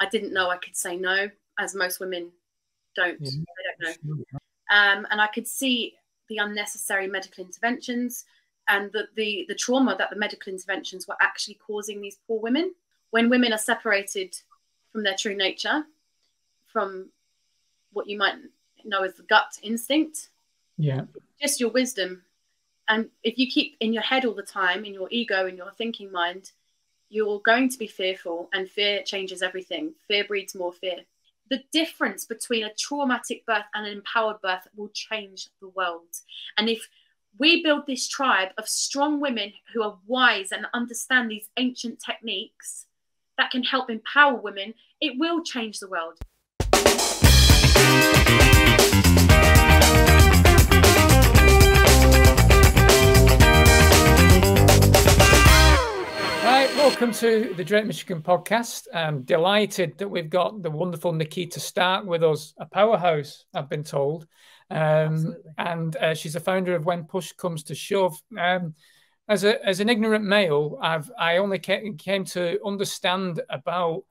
I didn't know I could say no, as most women don't. Yeah. They don't know. Um, and I could see the unnecessary medical interventions and the, the, the trauma that the medical interventions were actually causing these poor women. When women are separated from their true nature, from what you might know as the gut instinct, yeah, just your wisdom. And if you keep in your head all the time, in your ego, in your thinking mind, you're going to be fearful, and fear changes everything. Fear breeds more fear. The difference between a traumatic birth and an empowered birth will change the world. And if we build this tribe of strong women who are wise and understand these ancient techniques that can help empower women, it will change the world. Welcome to the Drake Michigan podcast. I'm delighted that we've got the wonderful Nickita Starck with us, a powerhouse, I've been told. Um, and uh, she's a founder of When Push Comes to Shove. Um, as a as an ignorant male, I've I only came, came to understand about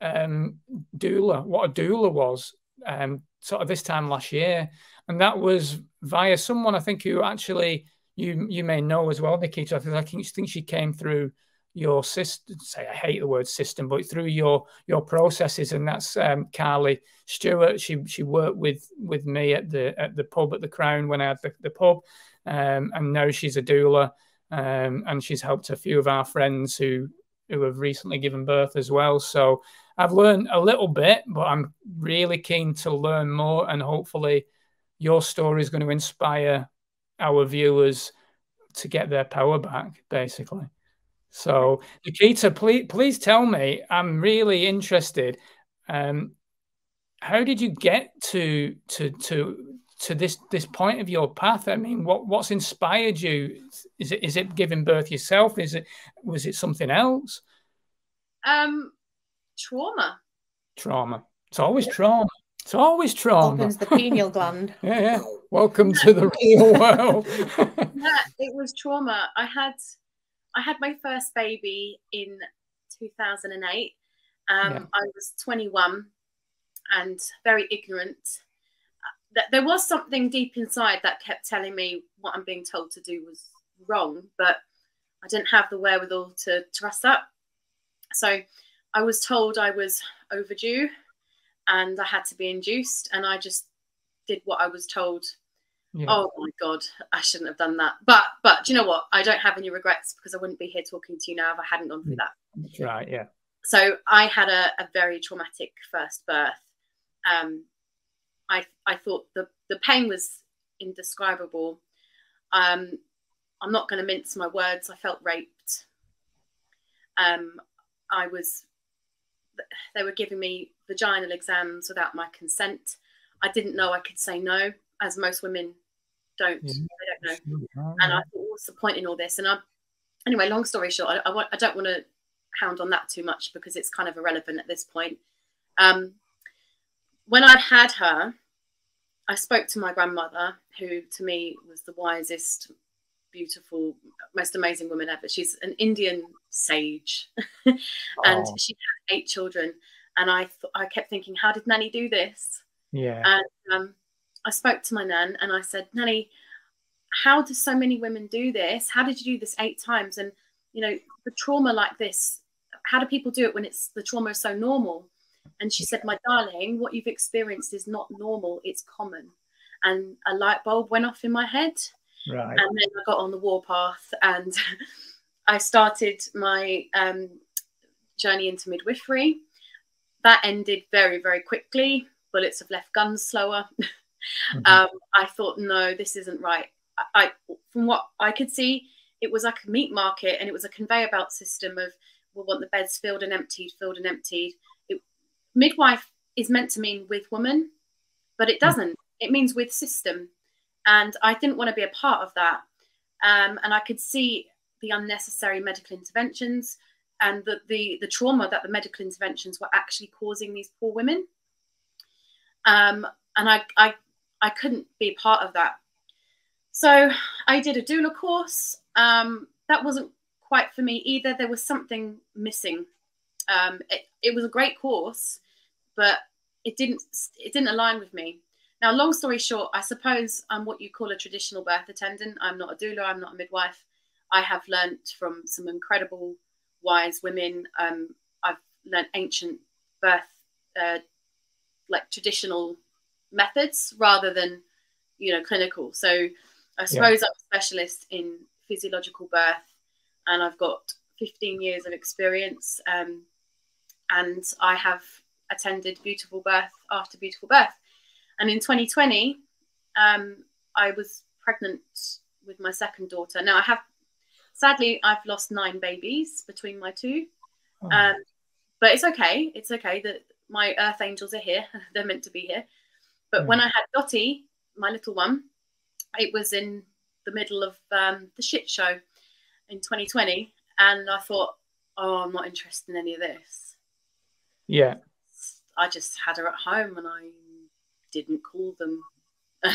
um, doula, what a doula was, um, sort of this time last year, and that was via someone I think who actually you you may know as well, Nickita. I think I think she came through your system. Say I hate the word system, but through your your processes, and that's um, Carly Stewart. She she worked with with me at the at the pub at the Crown when I had the, the pub, um, and now she's a doula, um, and she's helped a few of our friends who who have recently given birth as well. So I've learned a little bit, but I'm really keen to learn more, and hopefully your story is going to inspire our viewers to get their power back, basically. So, Nickita, please, please tell me. I'm really interested. Um, how did you get to to to to this this point of your path? I mean, what what's inspired you? Is it is it giving birth yourself? Is it was it something else? Um, trauma. Trauma. It's always trauma. It's always trauma. Opens the pineal gland. yeah, yeah. Welcome to the real world. yeah, it was trauma. I had I had my first baby in 2008. Um, yeah. I was 21 and very ignorant. Uh, there was something deep inside that kept telling me what I'm being told to do was wrong, but I didn't have the wherewithal to trust that. So I was told I was overdue and I had to be induced, and I just did what I was told yeah. Oh my god, I shouldn't have done that. But but do you know what? I don't have any regrets because I wouldn't be here talking to you now if I hadn't gone through that. Right. Yeah. So I had a, a very traumatic first birth. Um, I I thought the the pain was indescribable. Um, I'm not going to mince my words. I felt raped. Um, I was. They were giving me vaginal exams without my consent. I didn't know I could say no, as most women don't. Yeah. They don't know. And I thought, what's the point in all this? And I, anyway, long story short, I, I, want, I don't want to hound on that too much because it's kind of irrelevant at this point. Um, when I'd had her, I spoke to my grandmother, who to me was the wisest, beautiful, most amazing woman ever. She's an Indian sage, and oh. she had eight children. And I, th- I kept thinking, how did Nanny do this? Yeah. And um, I spoke to my nan and I said, Nanny, how do so many women do this? How did you do this eight times? And, you know, the trauma like this, how do people do it when it's the trauma is so normal? And she said, My darling, what you've experienced is not normal, it's common. And a light bulb went off in my head. Right. And then I got on the warpath and I started my um, journey into midwifery. That ended very, very quickly. Bullets have left guns slower. Mm-hmm. Um, I thought, no, this isn't right. I, I, from what I could see, it was like a meat market and it was a conveyor belt system of we want the beds filled and emptied, filled and emptied. It, midwife is meant to mean with woman, but it mm. doesn't. It means with system. And I didn't want to be a part of that. Um, and I could see the unnecessary medical interventions and the, the, the trauma that the medical interventions were actually causing these poor women. Um, and I, I I couldn't be part of that. So I did a doula course. Um, that wasn't quite for me either. There was something missing. Um, it, it was a great course, but it didn't it didn't align with me. Now, long story short, I suppose I'm what you call a traditional birth attendant. I'm not a doula. I'm not a midwife. I have learnt from some incredible, wise women. Um, I've learnt ancient birth, uh, like traditional methods rather than, you know, clinical. So I suppose yeah. I'm a specialist in physiological birth, and I've got 15 years of experience. Um, and I have attended beautiful birth after beautiful birth. And in 2020, um, I was pregnant with my second daughter. Now I have, sadly, I've lost nine babies between my two, oh. um, but it's okay. It's okay that my earth angels are here. They're meant to be here. But mm. when I had Dottie, my little one, it was in the middle of um, the shit show in 2020, and I thought, oh, I'm not interested in any of this. Yeah. I just had her at home, and I didn't call them.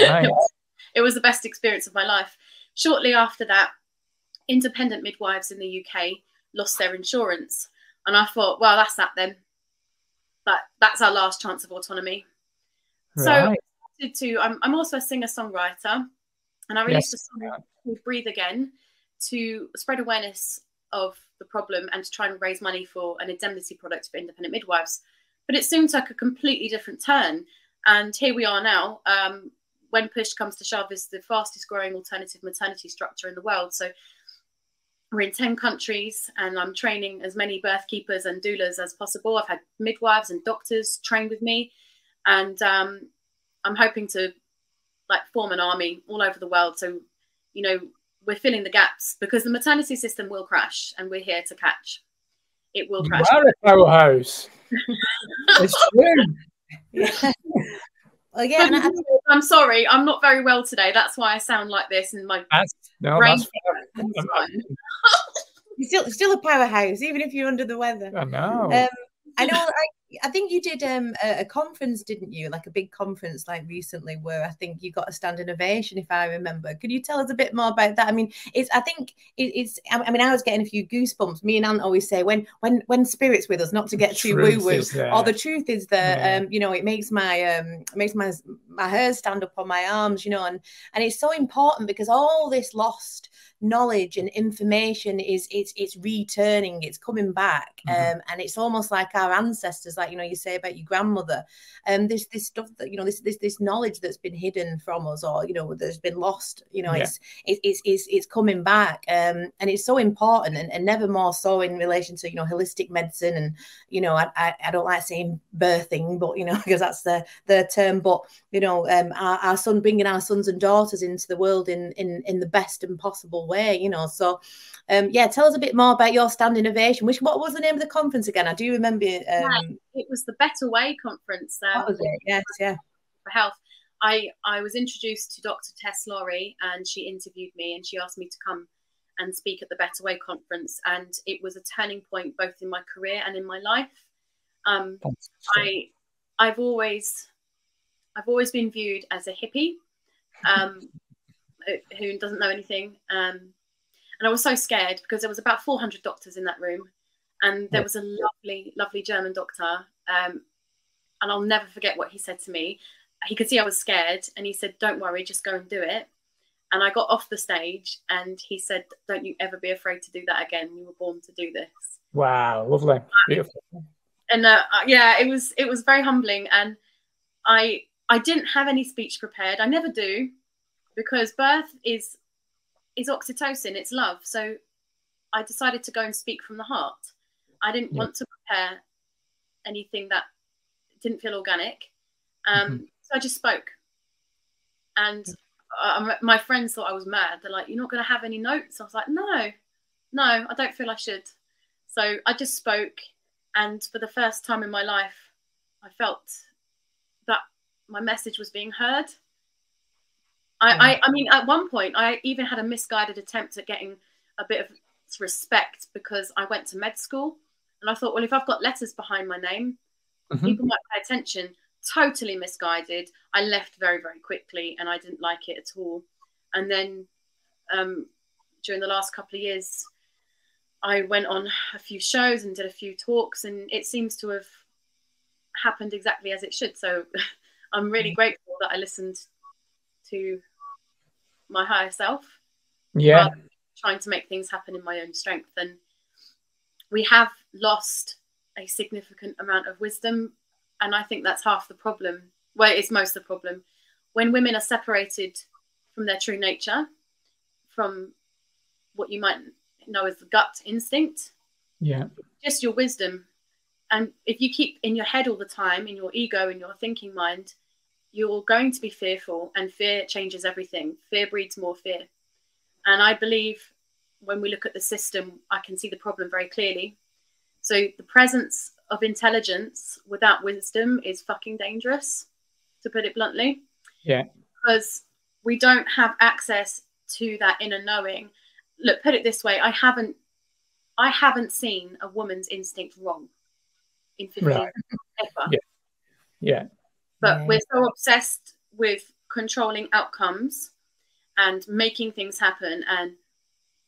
right. it was the best experience of my life. Shortly after that, independent midwives in the UK lost their insurance. And I thought, well, that's that then. That that's our last chance of autonomy. Right. So I to I'm, I'm also a singer-songwriter and I released yes. a song called Breathe Again to spread awareness of the problem and to try and raise money for an indemnity product for independent midwives. But it soon took a completely different turn. And here we are now. Um, when push comes to shove, is the fastest growing alternative maternity structure in the world. So we're in 10 countries and I'm training as many birth keepers and doulas as possible. I've had midwives and doctors train with me. And um, I'm hoping to like form an army all over the world. So, you know, we're filling the gaps because the maternity system will crash and we're here to catch. It will crash. You are a powerhouse. it's true. Yeah. Well, yeah, I, I'm sorry, I'm not very well today. That's why I sound like this and my that's, no, brain. That's you're still still a powerhouse, even if you're under the weather. I know. Um, I know. I, I think you did um, a, a, conference, didn't you? Like a big conference, like recently, where I think you got a standing ovation, if I remember. Could you tell us a bit more about that? I mean, it's. I think it, it's. I mean, I was getting a few goosebumps. Me and Aunt always say, when when when spirits with us, not to get too woo woo, or the truth is that yeah. um, you know, it makes my um, makes my my hair stand up on my arms, you know, and and it's so important because all this lost knowledge and information is it's it's returning it's coming back mm-hmm. um, and it's almost like our ancestors like you know you say about your grandmother and um, this this stuff that you know this this this knowledge that's been hidden from us or you know there's been lost you know yeah. it's, it, it's it's it's coming back um, and it's so important and, and never more so in relation to you know holistic medicine and you know I, I, I don't like saying birthing but you know because that's the the term but you know um, our, our son bringing our sons and daughters into the world in in in the best and possible way, you know. So, um, yeah, tell us a bit more about your standing ovation. Which what was the name of the conference again? I do remember. Um, yeah, it was the Better Way conference. Um, was it? Yes, yeah. For health. I, I was introduced to Dr. Tess Lawrie, and she interviewed me and she asked me to come and speak at the Better Way conference. And it was a turning point both in my career and in my life. Um, I I've always I've always been viewed as a hippie. Um, who doesn't know anything. Um, and I was so scared because there was about 400 doctors in that room, and there was a lovely, lovely German doctor. Um, and I'll never forget what he said to me. He could see I was scared, and he said, "Don't worry, just go and do it." And I got off the stage, and he said, "Don't you ever be afraid to do that again. You were born to do this." Wow, lovely, beautiful. And uh, uh yeah, it was it was very humbling, and I I didn't have any speech prepared. I never do because birth is is oxytocin, it's love. So I decided to go and speak from the heart. I didn't yeah. want to prepare anything that didn't feel organic. Um, mm-hmm. So I just spoke. And uh, my friends thought I was mad. They're like, You're not going to have any notes? I was like, No, no, I don't feel I should. So I just spoke. And for the first time in my life, I felt that my message was being heard. I, yeah. I, I mean, at one point, I even had a misguided attempt at getting a bit of respect because I went to med school, and I thought, well, if I've got letters behind my name, mm-hmm. people might pay attention. Totally misguided. I left very, very quickly, and I didn't like it at all. And then um, during the last couple of years, I went on a few shows and did a few talks, and it seems to have happened exactly as it should. So I'm really mm. grateful that I listened to my higher self. Yeah. Trying to make things happen in my own strength. And we have lost a significant amount of wisdom. And I think that's half the problem. Well, it's most the problem. When women are separated from their true nature, from what you might know as the gut instinct. Yeah. Just your wisdom. And if you keep in your head all the time, in your ego, in your thinking mind, you're going to be fearful, and fear changes everything. Fear breeds more fear. And I believe when we look at the system, I can see the problem very clearly. So the presence of intelligence without wisdom is fucking dangerous, to put it bluntly. Yeah. Because we don't have access to that inner knowing. Look, put it this way, I haven't I haven't seen a woman's instinct wrong in 15 right. ever. Yeah. yeah. But yeah. we're so obsessed with controlling outcomes and making things happen and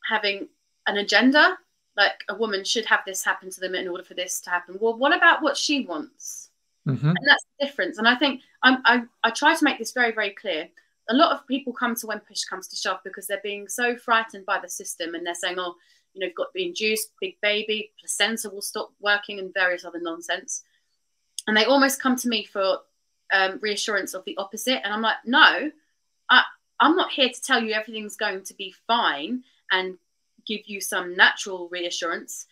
having an agenda like a woman should have this happen to them in order for this to happen. Well what about what she wants? Mm-hmm. and that's the difference. And i think I'm, I, I try to make this very very clear. A lot of people come to when push comes to shove because they're being so frightened by the system and they're saying oh you know you've got to be induced big baby placenta will stop working and various other nonsense. And they almost come to me for um, reassurance of the opposite and i'm like no I, i'm not here to tell you everything's going to be fine and give you some natural reassurance.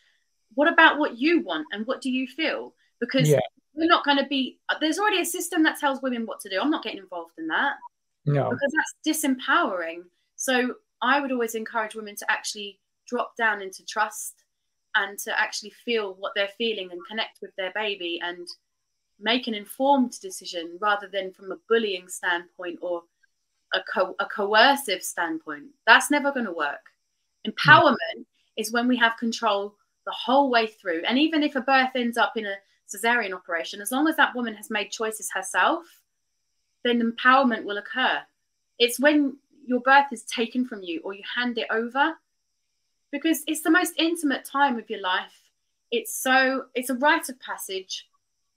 What about what you want and what do you feel? Because yeah. we're not going to be, there's already a system that tells women what to do. I'm not getting involved in that. No. Because that's disempowering. So I would always encourage women to actually drop down into trust and to actually feel what they're feeling and connect with their baby and make an informed decision rather than from a bullying standpoint or a, co- a coercive standpoint. That's never going to work. Empowerment is when we have control the whole way through. And even if a birth ends up in a cesarean operation, as long as that woman has made choices herself, then empowerment will occur. It's when your birth is taken from you or you hand it over because it's the most intimate time of your life. It's so, it's a rite of passage.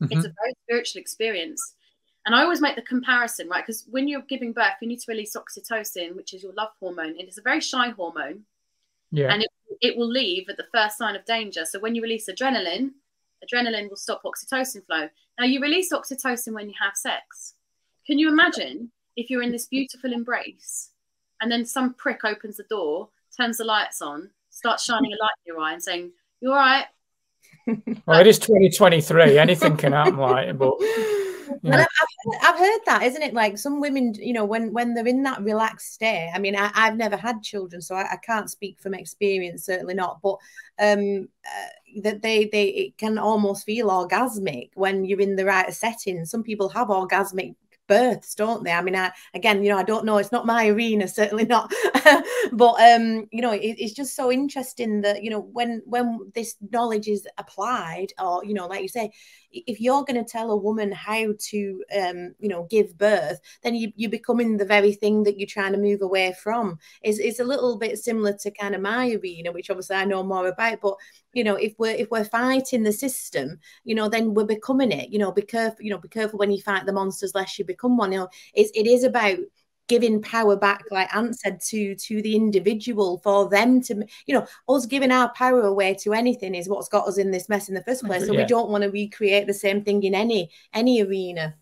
Mm-hmm. It's a very spiritual experience. And I always make the comparison, right? Because when you're giving birth, you need to release oxytocin, which is your love hormone. It is a very shy hormone. Yeah. And it, it will leave at the first sign of danger. So when you release adrenaline, adrenaline will stop oxytocin flow. Now, you release oxytocin when you have sex. Can you imagine if you're in this beautiful embrace and then some prick opens the door, turns the lights on, starts shining a light in your eye and saying, You're all right? Well, it is 2023. Anything can happen, like, but yeah. I've, I've, heard that, isn't it? Like some women, you know, when when they're in that relaxed state. I mean, I, have never had children, so I, I, can't speak from experience, certainly not. But um, uh, that they they it can almost feel orgasmic when you're in the right setting. Some people have orgasmic births, don't they? I mean, I, again, you know, I don't know. It's not my arena, certainly not. but um, you know, it, it's just so interesting that you know when when this knowledge is applied, or you know, like you say, if you're going to tell a woman how to um, you know give birth then you, you're becoming the very thing that you're trying to move away from is it's a little bit similar to kind of my arena which obviously i know more about but you know if we're if we're fighting the system you know then we're becoming it you know be careful you know be careful when you fight the monsters lest you become one. You know it's, it is about giving power back like ant said to to the individual for them to you know us giving our power away to anything is what's got us in this mess in the first place. so yeah. we don't want to recreate the same thing in any any arena.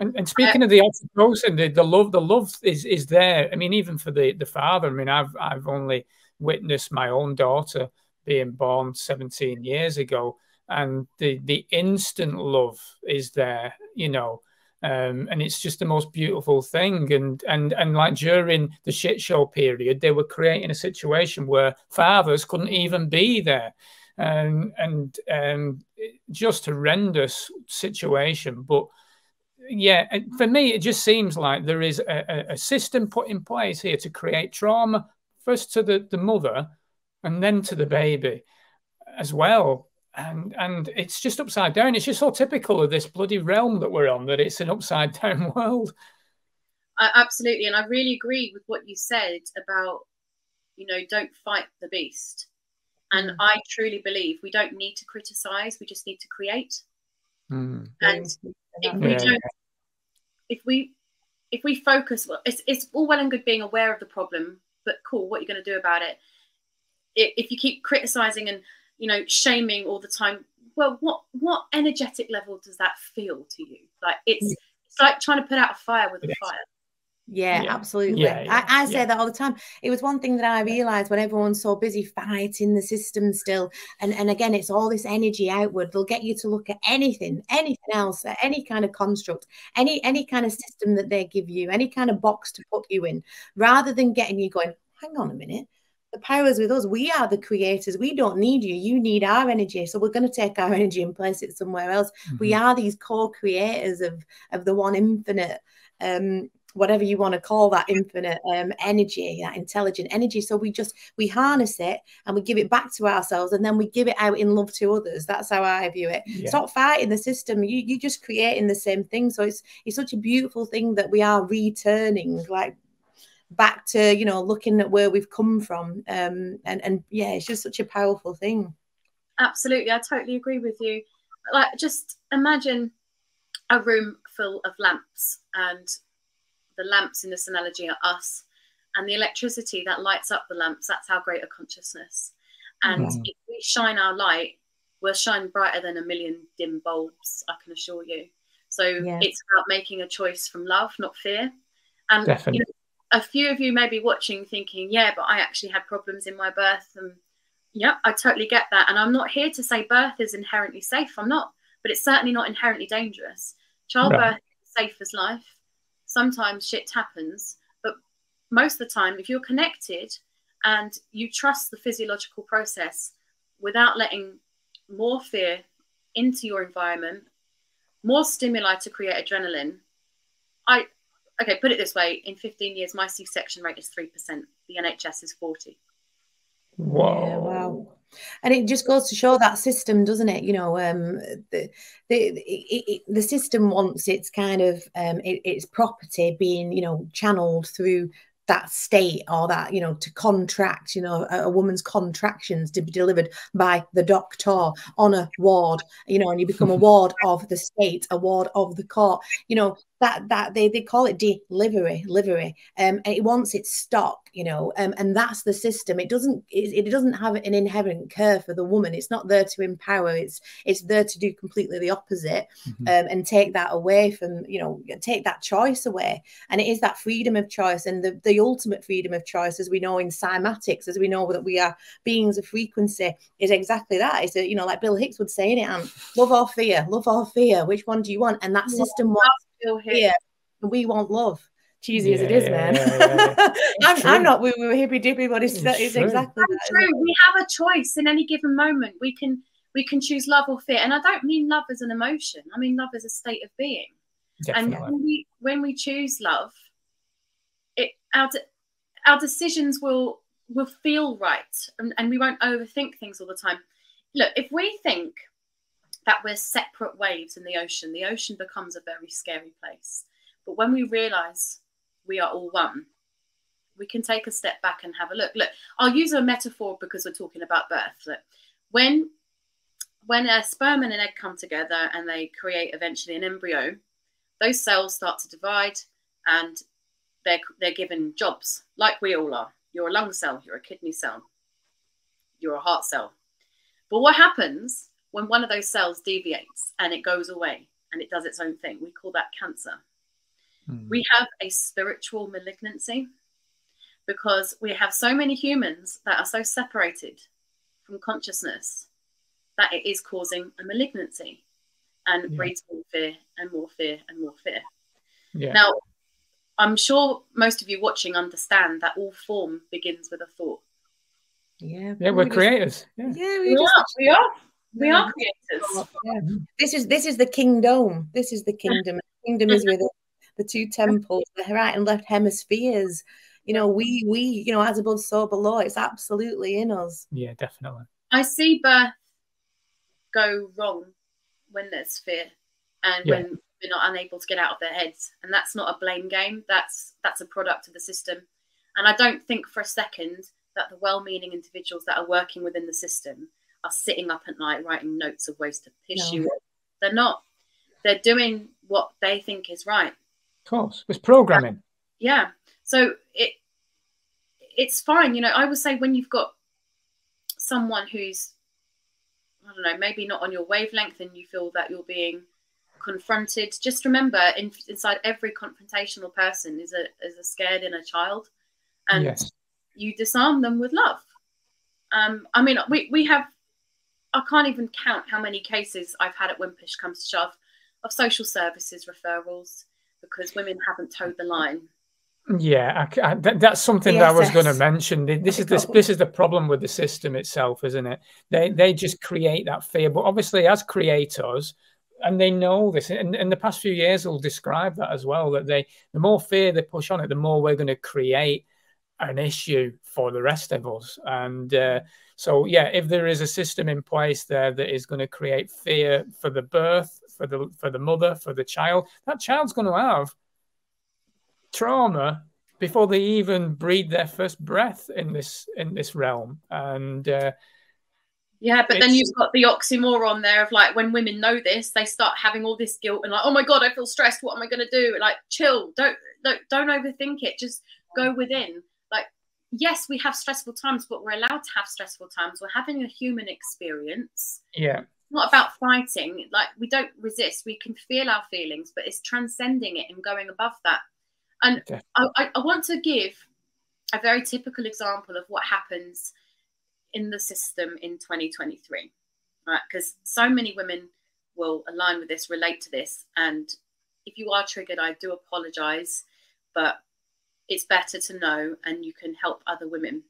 And, and speaking uh, of the oxytocin the, the love the love is is there. I mean even for the the father i mean i've i've only witnessed my own daughter being born 17 years ago and the the instant love is there you know um, and it's just the most beautiful thing. And and and like during the shit show period, they were creating a situation where fathers couldn't even be there, um, and um, just horrendous situation. But yeah, for me, it just seems like there is a, a system put in place here to create trauma first to the, the mother and then to the baby as well and and it's just upside down. It's just so typical of this bloody realm that we're on that it's an upside down world. Uh, absolutely, and I really agree with what you said about you know don't fight the beast. And mm. I truly believe we don't need to criticize, we just need to create. Mm. And if we yeah. don't, if we if we focus, well, it's it's all well and good being aware of the problem, but cool, what are you going to do about it? If you keep criticizing and you know shaming all the time, well, what what energetic level does that feel to you? Like it's it's like trying to put out a fire with a fire. Yeah, yeah, absolutely. Yeah, yeah, I, I, say that all the time. It was one thing that I realized when everyone's so busy fighting the system still. And, and again, it's all this energy outward. They'll get you to look at anything, anything else, any kind of construct, any any kind of system that they give you, any kind of box to put you in, rather than getting you going, hang on a minute. The power is with us. We are the creators. We don't need you. You need our energy. So we're going to take our energy and place it somewhere else. Mm-hmm. We are these co-creators of of the one infinite um whatever you want to call that infinite um, energy that intelligent energy so we just we harness it and we give it back to ourselves and then we give it out in love to others that's how i view it yeah. stop fighting the system you you just creating the same thing so it's it's such a beautiful thing that we are returning like back to you know looking at where we've come from um and and yeah it's just such a powerful thing. Absolutely i totally agree with you. Like just imagine a room full of lamps and the lamps in this analogy are us and the electricity that lights up the lamps that's our greater consciousness. And mm. if we shine our light we'll shine brighter than a million dim bulbs i can assure you. So yeah. it's about making a choice from love not fear. And you know, a few of you may be watching thinking yeah but i actually had problems in my birth and yeah i totally get that and i'm not here to say birth is inherently safe i'm not but it's certainly not inherently dangerous childbirth right. is safe as life sometimes shit happens, but most of the time, if you're connected and you trust the physiological process without letting more fear into your environment, more stimuli to create adrenaline. I okay, put it this way: in 15 years, my C-section rate is three percent. The NHS is 40. Whoa! Yeah, wow and it just goes to show that system doesn't it you know um the the it, it, the system wants its kind of um it, its property being you know channeled through that state or that you know to contract you know a, a, woman's contractions to be delivered by the doctor on a ward you know and you become a ward of the state a ward of the court. You know that that they, they call it delivery livery. Um and it wants its stock you know um, and that's the system. It doesn't it, it doesn't have an inherent care for the woman. It's not there to empower. It's it's there to do completely the opposite mm-hmm. um, and take that away from you know take that choice away. And it is that freedom of choice and the, the ultimate freedom of choice as we know in cymatics as we know that we are beings of frequency is exactly that. It's a, you know like bill hicks would say in it and love or fear love or fear which one do you want? And that system wants still here. We want love. Cheesy yeah, as it is, man. Yeah, yeah, I'm, I'm, not we were hippy dippy, but it's, it's, it's exactly that, true. We have a choice in any given moment. We can we can choose love or fear. And I don't mean love as an emotion. I mean love as a state of being. Definitely. And when we when we choose love, it our our decisions will will feel right and, and we won't overthink things all the time. Look, if we think that we're separate waves in the ocean, the ocean becomes a very scary place. But when we realize we are all one, we can take a step back and have a look. Look, I'll use a metaphor because we're talking about birth. Look, when when a sperm and an egg come together and they create eventually an embryo, those cells start to divide and they're they're given jobs, like we all are. You're a lung cell, you're a kidney cell, you're a heart cell. But what happens when one of those cells deviates and it goes away and it does its own thing, we call that cancer. Mm. We have a spiritual malignancy because we have so many humans that are so separated from consciousness that it is causing a malignancy and yeah. breeds more fear and more fear and more fear. Yeah. Now, I'm sure most of you watching understand that all form begins with a thought. Yeah, yeah, we're creators. Yeah, yeah we, we just, are. We are. We are creators. Yeah. This is this is the kingdom. This is the kingdom. The kingdom is within the two temples, the right and left hemispheres. You know, we we you know, as above, so below. It's absolutely in us. Yeah, definitely. I see birth go wrong when there's fear and yeah. when we're not unable to get out of their heads. And that's not a blame game. That's that's a product of the system. And I don't think for a second that the well-meaning individuals that are working within the system are sitting up at night writing notes of ways to piss no. you off. They're not. They're doing what they think is right. Of course, it's programming. Yeah. So it it's fine. You know, I would say when you've got someone who's I don't know, maybe not on your wavelength, and you feel that you're being confronted. Just remember, in, inside every confrontational person is a is a scared inner child, and yes. you disarm them with love. Um, I mean, we we have. I can't even count how many cases I've had at When Push comes to shove of social services referrals because women haven't toed the line yeah, I, I, that, that's something that I was going to mention. This is this this is the problem with the system itself, isn't it? They they just create that fear, but obviously as creators, and they know this. And in the past few years, will describe that as well. That they the more fear they push on it, the more we're going to create an issue for the rest of us. And uh, so, yeah, if there is a system in place there that is going to create fear for the birth, for the for the mother, for the child, that child's going to have trauma before they even breathe their first breath in this in this realm. And uh, yeah but then you've got the oxymoron there of like when women know this they start having all this guilt and like oh my god i feel stressed. What am i going to do? Like chill. Don't, don't don't overthink it. Just go within yes we have stressful times but we're allowed to have stressful times. We're having a human experience. Yeah. It's not about fighting. Like we don't resist. We can feel our feelings but it's transcending it and going above that. And I, I want to give a very typical example of what happens in the system in 2023, right? Because so many women will align with this, relate to this. And if you are triggered, I do apologize, but it's better to know and you can help other women.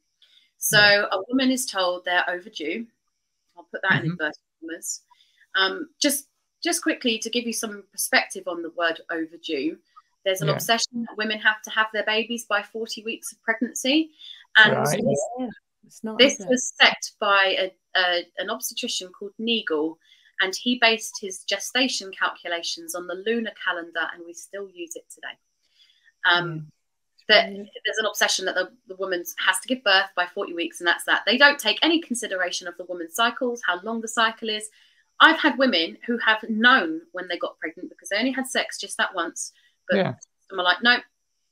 So yeah. a woman is told they're overdue. I'll put that mm-hmm. in inverted commas. Um, just just quickly to give you some perspective on the word overdue. There's an yeah. obsession that women have to have their babies by 40 weeks of pregnancy. And right. this, not, this was set by a, a, an obstetrician called Naegele, and he based his gestation calculations on the lunar calendar, and we still use it today. Um, mm. There's an obsession that the, the woman has to give birth by 40 weeks, and that's that. They don't take any consideration of the woman's cycles, how long the cycle is. I've had women who have known when they got pregnant because they only had sex just that once, but yeah. some are like, no,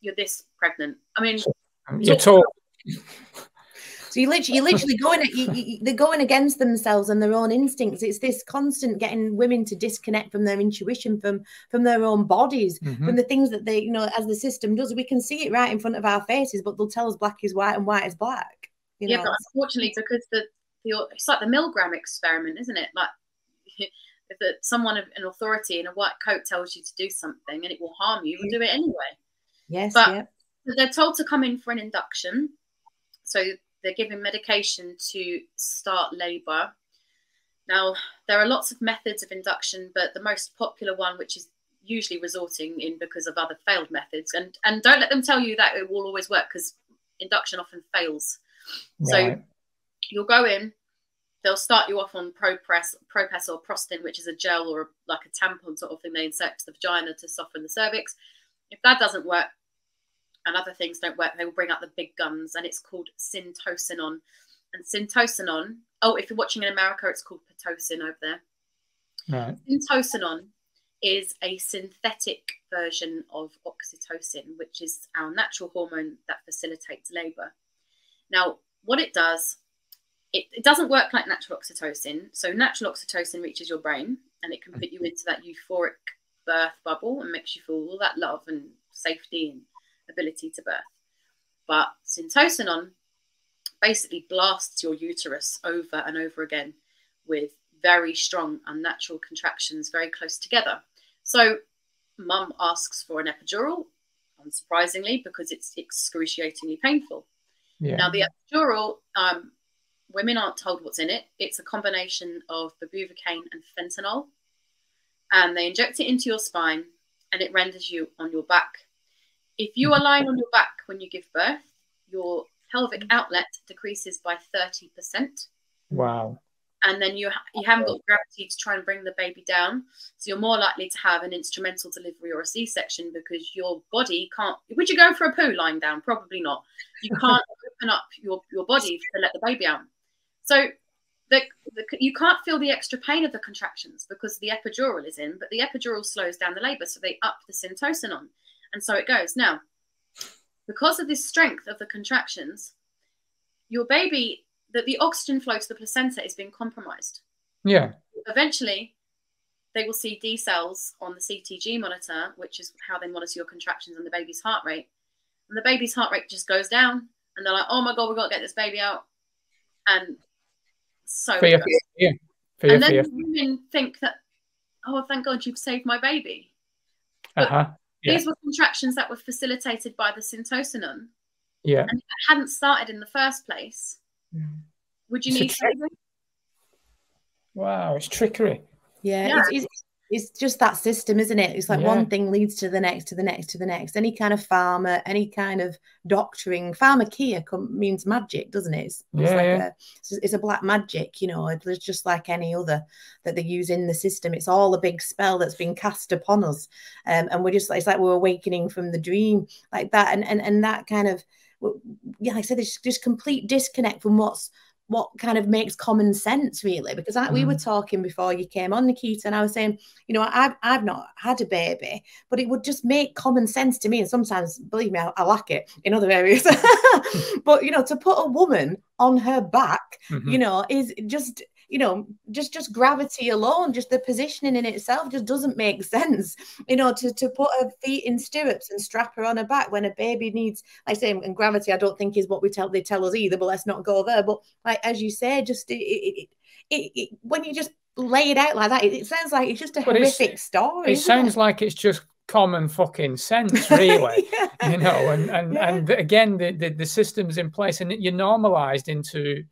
you're this pregnant. I mean, you're tall. So you literally, you're literally going, you, you, they're going against themselves and their own instincts. It's this constant getting women to disconnect from their intuition, from from their own bodies, mm-hmm. from the things that they, you know, as the system does. We can see it right in front of our faces, but they'll tell us black is white and white is black. yeah, know? but unfortunately, because the, the it's like the Milgram experiment, isn't it? Like if it, someone an authority in a white coat tells you to do something and it will harm you, you will do it anyway. Yes, but they're told to come in for an induction. So they're given medication to start labour. Now, there are lots of methods of induction, but the most popular one, which is usually resorting in because of other failed methods, and and don't let them tell you that it will always work because induction often fails. Right. So you'll go in, they'll start you off on Propres, Propess or Prostin, which is a gel or a, like a tampon sort of thing they insert to the vagina to soften the cervix. If that doesn't work and other things don't work, they will bring out the big guns and it's called syntocinon. And syntocinon, oh, if you're watching in America, it's called Pitocin over there. Right. Syntocinon is a synthetic version of oxytocin, which is our natural hormone that facilitates labor. Now, what it does it, it doesn't work like natural oxytocin. So natural oxytocin reaches your brain and it can put you mm-hmm. into that euphoric birth bubble and makes you feel all that love and safety and ability to birth. But syntocinon basically blasts your uterus over and over again with very strong unnatural contractions very close together. So mum asks for an epidural, unsurprisingly, because it's excruciatingly painful. Yeah. Now the epidural um, women aren't told what's in it. It's a combination of bupivacaine and fentanyl. And they inject it into your spine and it renders you on your back. If you are lying on your back when you give birth, your pelvic outlet decreases by 30%. Wow. And then you, ha- you haven't got gravity to try and bring the baby down. So you're more likely to have an instrumental delivery or a C section because your body can't. Would you go for a poo lying down? Probably not. You can't open up your, your body to let the baby out. So the, the, you can't feel the extra pain of the contractions because the epidural is in, but the epidural slows down the labor, so they up the syntocinon, and so it goes. Now, because of this strength of the contractions, your baby, that the oxygen flow to the placenta is being compromised. Yeah. Eventually, they will see decels on the CTG monitor, which is how they monitor your contractions and the baby's heart rate. And the baby's heart rate just goes down, and they're like, "Oh my god, we've got to get this baby out." And so fear, fear, fear, and then fear. women think that, "Oh, thank God you've saved my baby." Uh-huh. Yeah. These were contractions that were facilitated by the syntocinon. Yeah. And if it hadn't started in the first place, would you It's need trick. saving? Wow, it's trickery. Yeah, Yeah. It's, it's, it's just that system, isn't it? It's like Yeah. one thing leads to the next, to the next, to the next. Any kind of pharma, any kind of doctoring, pharmakeia com- means magic, doesn't it? It's, it's Yeah, like yeah. A, it's, it's a black magic, you know. It's just like any other that they use in the system. It's all a big spell that's been cast upon us, um, and we're just it's like we're awakening from the dream, like that, and and and that kind of yeah, like I said, there's just complete disconnect from what's what kind of makes common sense, really. Because I, we were talking before you came on, Nickita, and I was saying, you know, I've I've not had a baby, but it would just make common sense to me. And sometimes, believe me, I, I lack it in other areas. but you know, to put a woman on her back, Mhm. you know, is just you know just just gravity alone just the positioning in itself just doesn't make sense you know to to put her feet in stirrups and strap her on her back when a baby needs like I say and gravity i don't think is what we tell they tell us either but let's not go there but like as you say just it, it, it, it, when you just lay it out like that it, sounds like it's just a horrific story It sounds like it's just common fucking sense, really. Yeah. you know, and and Yeah. and again, the, the the system's in place, and you're normalized into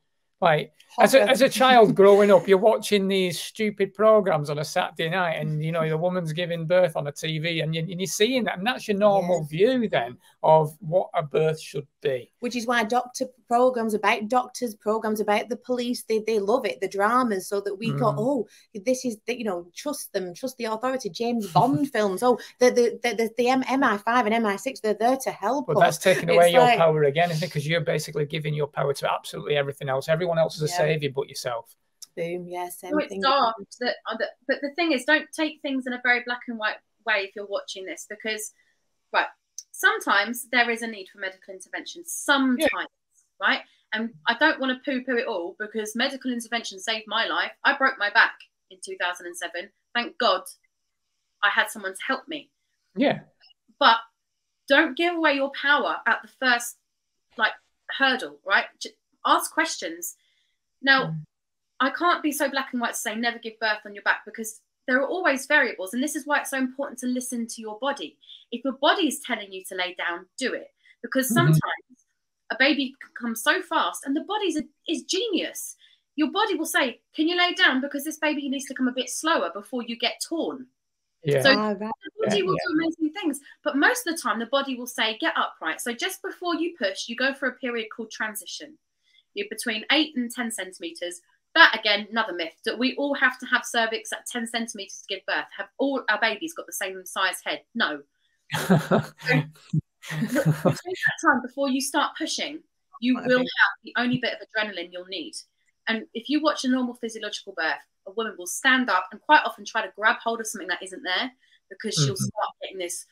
like as a, as a child growing up, you're watching these stupid programs on a Saturday night, and you know the woman's giving birth on a TV, and, you, and you're seeing that, and that's your normal Yes. view then of what a birth should be. Which is why doctor programs about doctors programs about the police they, they love it the dramas so that we go Mm. oh this is the, you know trust them trust the authority james bond films oh the the the, the, the M- mi5 and mi6 they're there to help But us that's taking away It's your like- power again, isn't it? Because you're basically giving your power to absolutely everything else. Everyone else is a savior but yourself. boom yeah No, it's thing daft that, uh, that- but the thing is, don't take things in a very black and white way if you're watching this because, right, sometimes there is a need for medical intervention. Sometimes, right, and I don't want to poo-poo it all because medical intervention saved my life. I broke my back in 2007. Thank God, I had someone to help me. Yeah. But don't give away your power at the first like hurdle, right? J- ask questions. Now, Mm. I can't be so black and white to say never give birth on your back because there are always variables, and this is why it's so important to listen to your body. If your body is telling you to lay down, do it because Mhm. sometimes a baby can come so fast, and the body is, is genius. Your body will say, "Can you lay down?" Because this baby needs to come a bit slower before you get torn Yeah. So- right. the body Yeah, will yeah. do amazing things but most of the time the body will say get upright so just before you push you go for a period called transition you're between 8 and 10 centimeters that again another myth that we all have to have cervix at 10 centimeters to give birth. Have all our babies got the same size head? No. Time before you start pushing. You will have the only bit of adrenaline you'll need. And if you watch a normal physiological birth a woman will stand up and quite often try to grab hold of something that isn't there because she'll Mhm. start getting this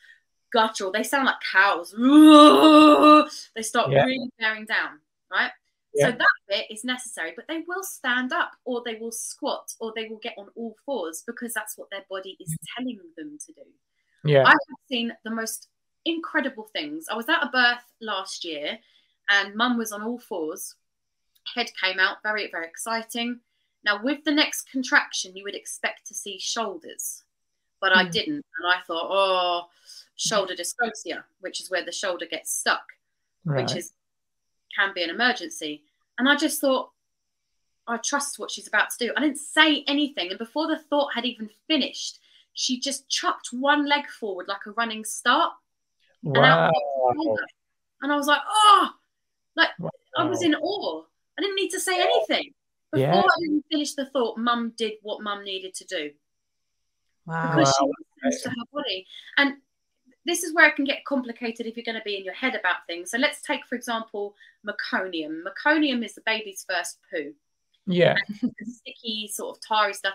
guttural they sound like cows. They start Yeah. really bearing down right Yeah. so that bit is necessary but they will stand up or they will squat or they will get on all fours because that's what their body is telling them to do yeah. I have seen the most incredible things. I was at a birth last year and mum was on all fours. Head came out, very, very exciting. Now, with the next contraction, you would expect to see shoulders, but I Hmm. didn't. And I thought, oh, shoulder dystocia, which is where the shoulder gets stuck, right. which is can be an emergency. And I just thought, I trust what she's about to do. I didn't say anything. And before the thought had even finished, she just chucked one leg forward like a running start. And, wow. the shoulder. and I was like, oh, like I was in awe. I didn't need to say anything. Before Yeah. I didn't finish the thought, mum did what mum needed to do wow because she Wow. listens to her body. And this is where it can get complicated if you're going to be in your head about things. So let's take, for example, meconium. Meconium is the baby's first poo. Yeah. sticky, sort of tarry stuff.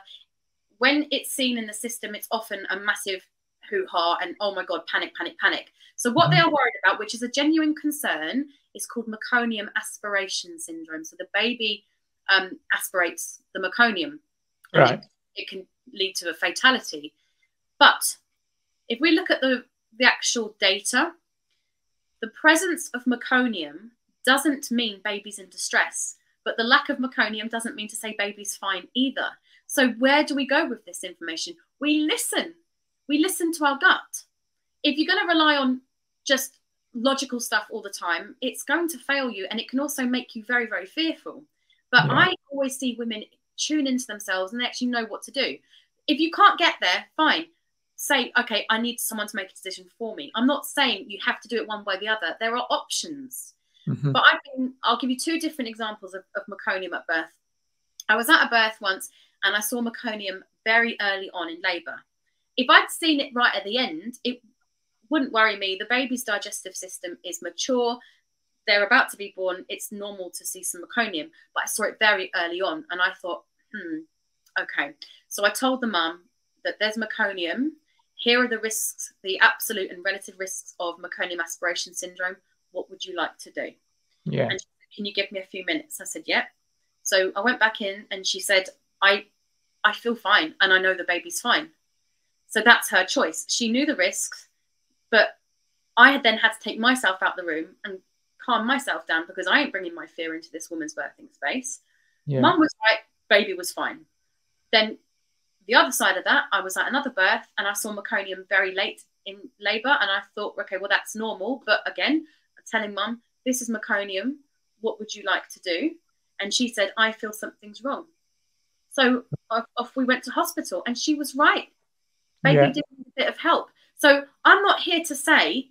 When it's seen in the system, it's often a massive hoo ha and oh my God, panic, panic, panic. So, what they are worried about, which is a genuine concern, is called meconium aspiration syndrome. So, the baby um, aspirates the meconium. Right. It, it can lead to a fatality. But if we look at the the actual data, the presence of meconium doesn't mean babies in distress, but the lack of meconium doesn't mean to say baby's fine either. So, where do we go with this information? We listen. We listen to our gut. If you're going to rely on just logical stuff all the time, it's going to fail you and it can also make you very, very fearful. But yeah. I always see women tune into themselves and they actually know what to do. If you can't get there, fine say, okay, I need someone to make a decision for me. I'm not saying you have to do it one way or the other. There are options. Mm-hmm. But I've been, I'll give you two different examples of, of meconium at birth. I was at a birth once and I saw meconium very early on in labour. If I'd seen it right at the end, it wouldn't worry me. The baby's digestive system is mature. They're about to be born. It's normal to see some meconium, but I saw it very early on and I thought, hmm, okay. So I told the mum that there's meconium here are the risks, the absolute and relative risks of meconium aspiration syndrome. What would you like to do? Yeah. And can you give me a few minutes? I said, yeah. So I went back in and she said, I I feel fine and I know the baby's fine. So that's her choice. She knew the risks, but I had then had to take myself out the room and calm myself down because I ain't bringing my fear into this woman's birthing space. Yeah. Mum was right, baby was fine. Then the other side of that, I was at another birth and I saw meconium very late in labour, and I thought, okay, well that's normal. But again, telling mum, this is meconium. What would you like to do? And she said, I feel something's wrong. So off we went to hospital, and she was right. Baby yeah. did a bit of help. So I'm not here to say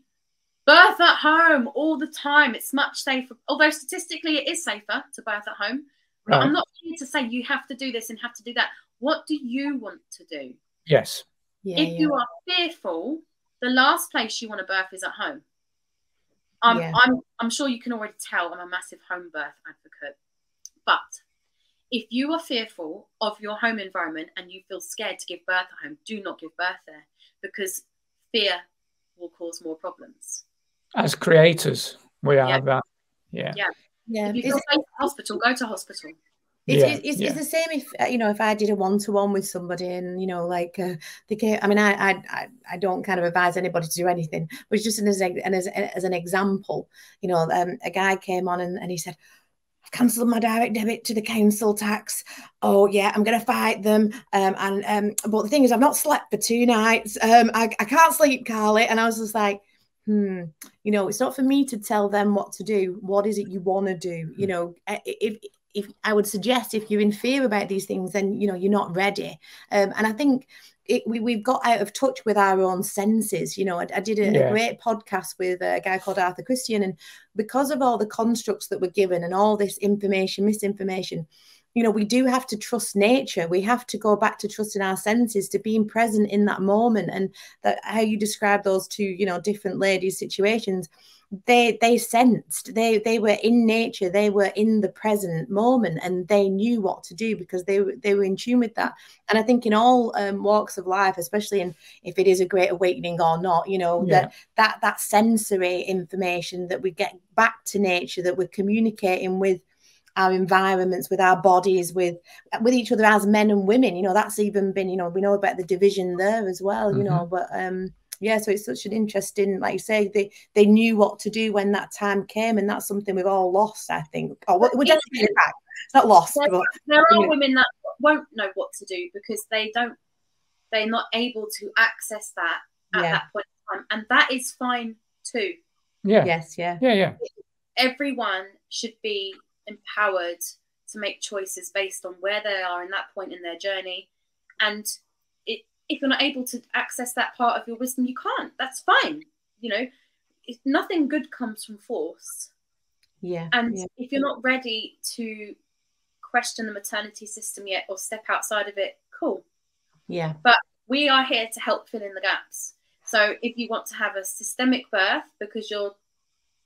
birth at home all the time. It's much safer, although statistically it is safer to birth at home. But. I'm not here to say you have to do this and have to do that. What do you want to do? Yes. Yeah, if yeah. you are fearful, the last place you want to birth is at home. Um, yeah. I'm, I'm sure you can already tell I'm a massive home birth advocate. But if you are fearful of your home environment and you feel scared to give birth at home, do not give birth there because fear will cause more problems. As creators, we are yeah. that. Yeah. Yeah. Yeah. If you feel safe hospital, go to hospital. It's, yeah, it's, yeah. it's, the same if uh, you know if I did a one to one with somebody and you know like uh, they came, I mean I, I I don't kind of advise anybody to do anything, but just an, as, as, as an example, you know, um, a guy came on and, and he said, I've cancelled my direct debit to the council tax. Oh yeah, I'm gonna fight them. Um, and um, but the thing is, I've not slept for two nights. Um, I, I can't sleep, Carly. And I was just like, hmm, you know, it's not for me to tell them what to do. What is it you want to do? You hmm. know, if if I would suggest if you're in fear about these things, then you know you're not ready. Um, and I think it, we, we've got out of touch with our own senses. You know, I, I did a, yeah. a, great podcast with a guy called Arthur Christian, and because of all the constructs that were given and all this information, misinformation, you know, we do have to trust nature. We have to go back to trusting our senses, to being present in that moment, and that how you describe those two, you know, different ladies' situations they they sensed they they were in nature they were in the present moment and they knew what to do because they were they were in tune with that and i think in all um, walks of life especially in if it is a great awakening or not you know yeah. that that that sensory information that we get back to nature that we're communicating with our environments with our bodies with with each other as men and women you know that's even been you know we know about the division there as well you mm-hmm. know but um yeah so it's such an interesting like you say they they knew what to do when that time came and that's something we've all lost i think. Oh we're, definitely back. It's not lost there, but, there are women that won't know what to do because they don't they're not able to access that at yeah. that point in time and that is fine too. Yeah. Yes yeah. Yeah yeah. Everyone should be empowered to make choices based on where they are in that point in their journey and if you're not able to access that part of your wisdom, you can't. That's fine. You know, if nothing good comes from force. Yeah. And yeah. if you're not ready to question the maternity system yet or step outside of it, cool. Yeah. But we are here to help fill in the gaps. So if you want to have a systemic birth because you're,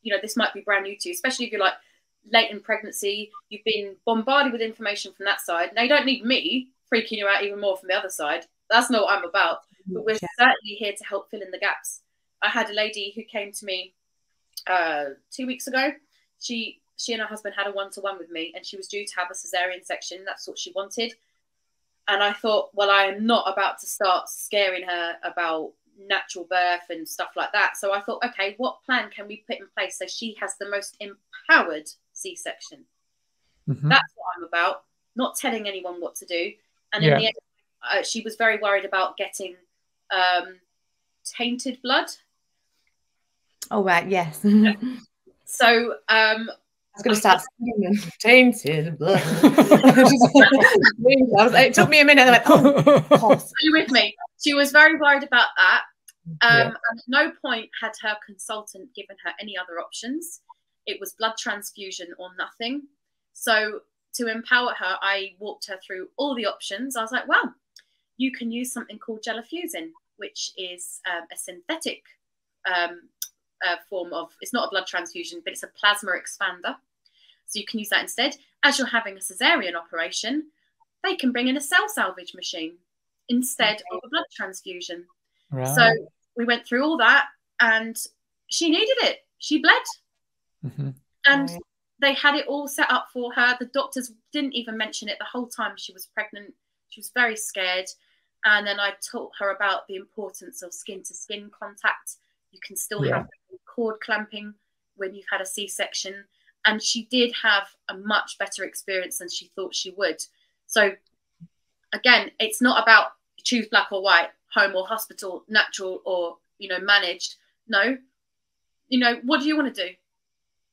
you know, this might be brand new to you, especially if you're like late in pregnancy, you've been bombarded with information from that side. Now you don't need me freaking you out even more from the other side. That's not what I'm about. But we're yeah. certainly here to help fill in the gaps. I had a lady who came to me uh, two weeks ago. She she and her husband had a one to one with me, and she was due to have a cesarean section. That's what she wanted. And I thought, well, I am not about to start scaring her about natural birth and stuff like that. So I thought, okay, what plan can we put in place so she has the most empowered C section? Mm-hmm. That's what I'm about, not telling anyone what to do. And yeah. in the end, uh, she was very worried about getting um, tainted blood. Oh, right, yes. so um, I was going to start singing tainted blood. it took me a minute. I went, oh, Are you with me? She was very worried about that. Um, yeah. And at no point had her consultant given her any other options. It was blood transfusion or nothing. So to empower her, I walked her through all the options. I was like, well, you can use something called Gelofusine, which is um, a synthetic um, uh, form of it's not a blood transfusion, but it's a plasma expander. So you can use that instead. As you're having a cesarean operation, they can bring in a cell salvage machine instead okay. of a blood transfusion. Right. So we went through all that, and she needed it. She bled, mm-hmm. and right. they had it all set up for her. The doctors didn't even mention it the whole time she was pregnant. She was very scared. And then I taught her about the importance of skin to skin contact you can still yeah. have cord clamping when you've had a C section. And she did have a much better experience than she thought she would. So, again, it's not about choose black or white, home or hospital, natural or, you know, managed. No. You know, what do you want to do?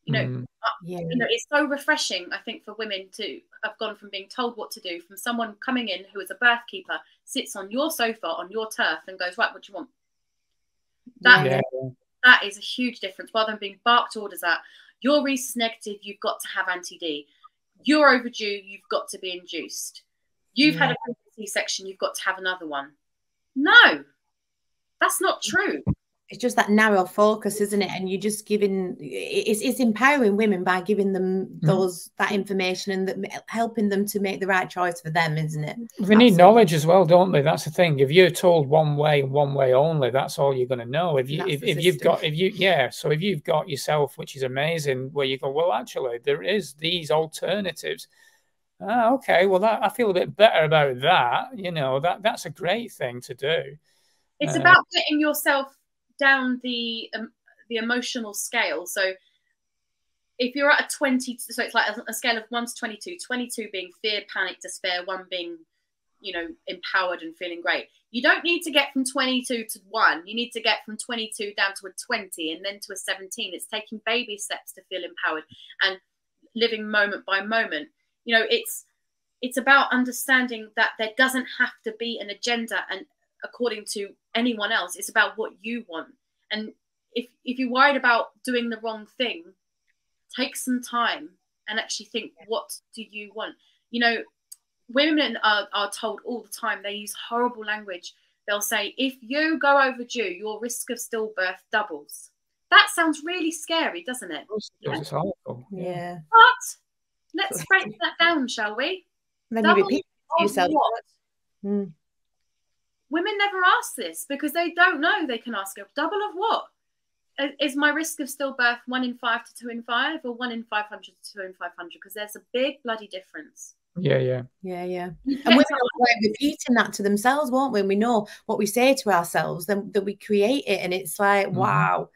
You know, mm. Yeah. you know, it's so refreshing, I think, for women to have gone from being told what to do, from someone coming in who is a birth keeper, sits on your sofa on your turf and goes, right, what do you want? That yeah. that is a huge difference. Rather than being barked orders at, your rhesus negative, you've got to have anti-D. You're overdue, you've got to be induced. You've yeah. had a C-section, you've got to have another one. No, that's not true it's just that narrow focus isn't it? And you're just giving it's, it's empowering women by giving them mm-hmm. those mm. that information and that, helping them to make the right choice for them isn't it? They Absolutely. need knowledge as well don't they? That's the thing. If you're told one way and one way only that's all you're going to know. If you if, if you've got if you yeah so if you've got yourself which is amazing where you go well actually there is these alternatives. Ah, okay well that, i feel a bit better about that you know that that's a great thing to do. It's uh, about getting yourself down the um, the emotional scale. So if you're at a 20, so it's like a, a, scale of 1 to 22, 22 being fear, panic, despair, 1 being, you know, empowered and feeling great. You don't need to get from 22 to 1. You need to get from 22 down to a 20 and then to a 17. It's taking baby steps to feel empowered and living moment by moment. You know, it's it's about understanding that there doesn't have to be an agenda and according to anyone else. It's about what you want. And if if you're worried about doing the wrong thing, take some time and actually think, what do you want? You know, women are, are told all the time, they use horrible language. They'll say, if you go overdue, your risk of stillbirth doubles. That sounds really scary, doesn't it? It's horrible. Yeah. But let's break that down, shall we? then Double you repeat yourself. What? Mm women never ask this because they don't know they can ask a double of what? Is my risk of stillbirth one in five to two in five or one in 500 to two in 500 because there's a big bloody difference. Yeah yeah. Yeah yeah. And we're repeating that to themselves won't we? And we know what we say to ourselves then that we create it and it's like mm-hmm. wow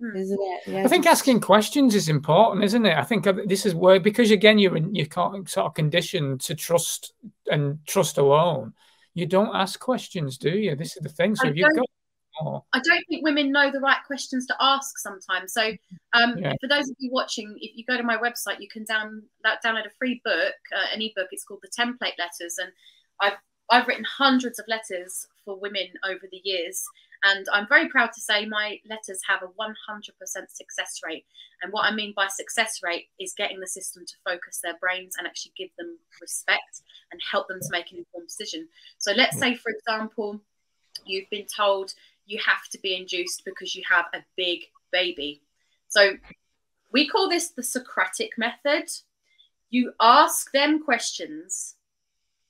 hmm. isn't it? Yeah. i think asking questions is important isn't it? I think this is where because again you're in, you're sort of conditioned to trust and trust alone you don't ask questions, do you? This is the thing. So you've got. I don't think women know the right questions to ask sometimes. So, um, yeah. for those of you watching, if you go to my website, you can down, download a free book, uh, an ebook. It's called The Template Letters, and I've I've written hundreds of letters for women over the years, and I'm very proud to say my letters have a 100% success rate. And what I mean by success rate is getting the system to focus their brains and actually give them respect and help them to make an informed decision. So let's say, for example, you've been told you have to be induced because you have a big baby. So we call this the Socratic method. You ask them questions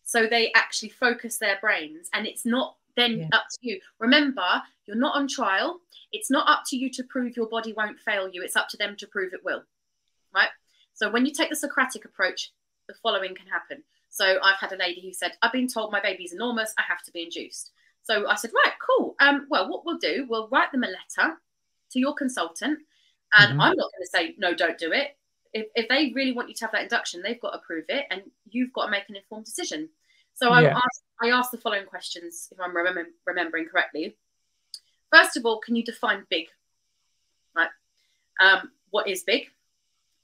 so they actually focus their brains, and it's not then yeah. up to you. Remember, you're not on trial. It's not up to you to prove your body won't fail you. It's up to them to prove it will. Right? So when you take the Socratic approach, the following can happen. So I've had a lady who said, I've been told my baby's enormous, I have to be induced. So I said, right, cool. Um, well, what we'll do, we'll write them a letter to your consultant, and mm-hmm. I'm not going to say, no, don't do it. If, if they really want you to have that induction, they've got to prove it, and you've got to make an informed decision. So I, yeah. asked, I asked the following questions, if I'm remem- remembering correctly. First of all, can you define big? Right. Um, what is big?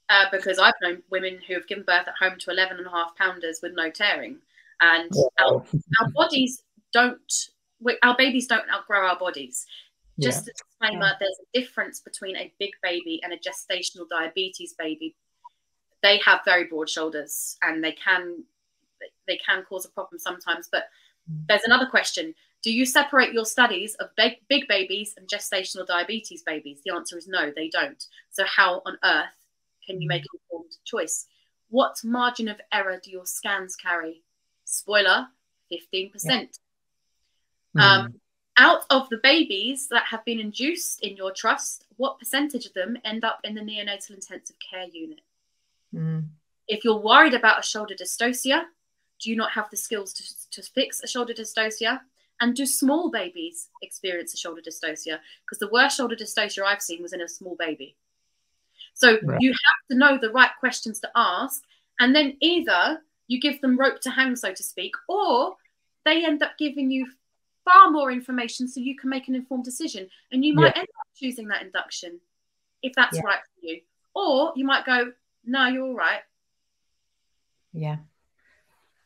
Uh, because I've known women who have given birth at home to 11 and a half pounders with no tearing. And our, our bodies don't, our babies don't outgrow our bodies. Just yeah. a disclaimer, there's a difference between a big baby and a gestational diabetes baby. They have very broad shoulders and they can they can cause a problem sometimes. But there's another question. Do you separate your studies of big, big babies and gestational diabetes babies? The answer is no, they don't. So how on earth can you make an informed choice? What margin of error do your scans carry? Spoiler, 15%. Yeah. Um, mm. Out of the babies that have been induced in your trust, what percentage of them end up in the neonatal intensive care unit? Mm. If you're worried about a shoulder dystocia, do you not have the skills to, to fix a shoulder dystocia? And do small babies experience a shoulder dystocia? Because the worst shoulder dystocia I've seen was in a small baby. So right. you have to know the right questions to ask. And then either you give them rope to hang, so to speak, or they end up giving you far more information so you can make an informed decision. And you might yeah. end up choosing that induction if that's yeah. right for you. Or you might go, no, you're all right. Yeah.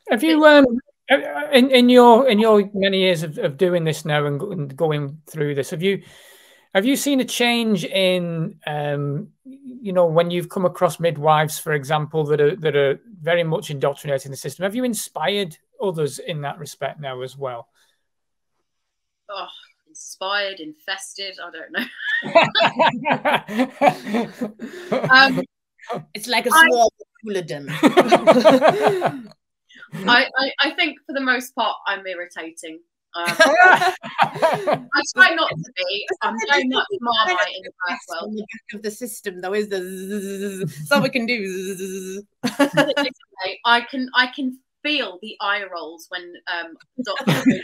Have you um in, in your in your many years of, of doing this now and, and going through this, have you have you seen a change in um you know when you've come across midwives, for example, that are that are very much indoctrinating the system? Have you inspired others in that respect now as well? Oh, inspired, infested, I don't know. um, it's like a swarm of hooligan. I, I, I think for the most part I'm irritating. Um, I try not to be. I'm very much Marmite in the first world. In the back of the system, though, is the so we can do. I can I can feel the eye rolls when um doctors.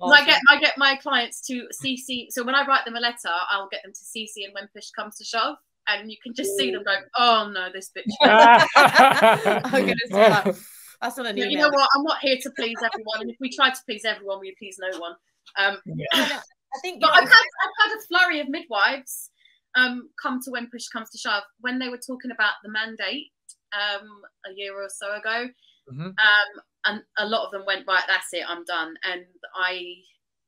awesome. I get I get my clients to CC. So when I write them a letter, I'll get them to CC, and when push comes to shove, and you can just see them going, "Oh no, this bitch." I'm gonna stop. That's not an email. You know what? I'm not here to please everyone. and if we try to please everyone, we please no one. Um, yeah. I think. But I've had, I've had a flurry of midwives um, come to when push comes to shove when they were talking about the mandate um, a year or so ago. Mm-hmm. Um, and a lot of them went right. That's it. I'm done. And I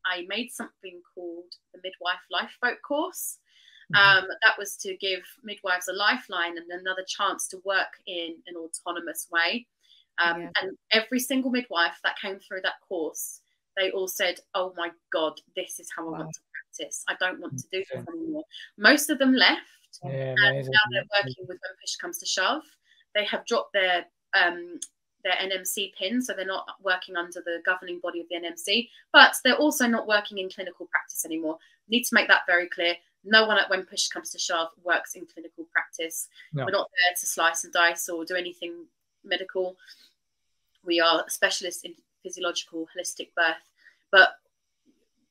I made something called the midwife lifeboat course. Mm-hmm. Um, that was to give midwives a lifeline and another chance to work in an autonomous way. Um, yeah. And every single midwife that came through that course, they all said, "Oh my God, this is how I want to practice. I don't want to do this anymore." Most of them left, yeah, and now they're working with when push comes to shove. They have dropped their um, their NMC pin, so they're not working under the governing body of the NMC, but they're also not working in clinical practice anymore. Need to make that very clear. No one at when push comes to shove works in clinical practice. No. We're not there to slice and dice or do anything medical. We are specialists in physiological holistic birth. But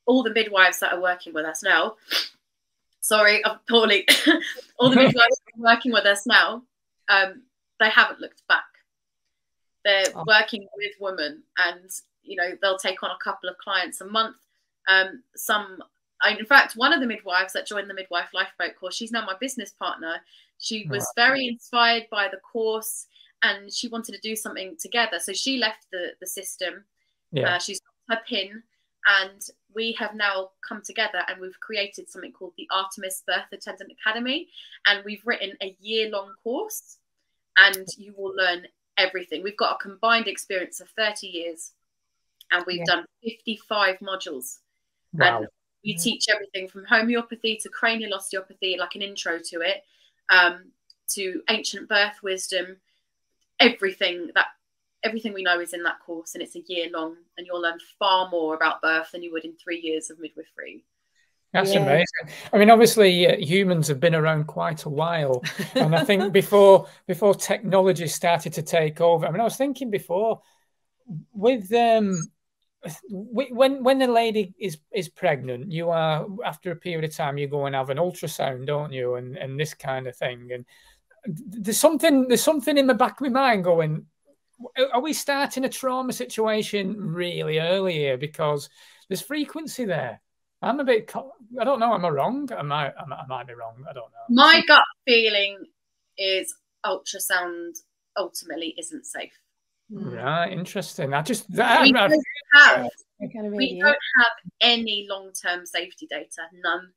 all the midwives that are working with us now, sorry, I'm poorly, all the midwives working with us now, um, they haven't looked back. They're oh. working with women and, you know, they'll take on a couple of clients a month. Um, some, in fact, one of the midwives that joined the midwife lifeboat course, she's now my business partner. She was very inspired by the course and she wanted to do something together. So she left the the system. Yeah. Uh, she's her pin, and we have now come together and we've created something called the Artemis Birth Attendant Academy, and we've written a year long course, and you will learn everything. We've got a combined experience of thirty years, and we've yeah. done fifty five modules. Wow. And You mm. teach everything from homeopathy to cranial osteopathy, like an intro to it, um, to ancient birth wisdom. Everything that everything we know is in that course, and it's a year long, and you'll learn far more about birth than you would in three years of midwifery. That's yeah. amazing. I mean, obviously, uh, humans have been around quite a while, and I think before before technology started to take over. I mean, I was thinking before with um when when the lady is is pregnant, you are after a period of time you go and have an ultrasound, don't you, and and this kind of thing. And there's something there's something in the back of my mind going, are we starting a trauma situation really early here because there's frequency there? I'm a bit. I don't know. Am I wrong? Am I? I might be wrong. I don't know. My gut feeling is ultrasound ultimately isn't safe. Right, interesting. I just that, we, don't have, we don't have any long-term safety data, none.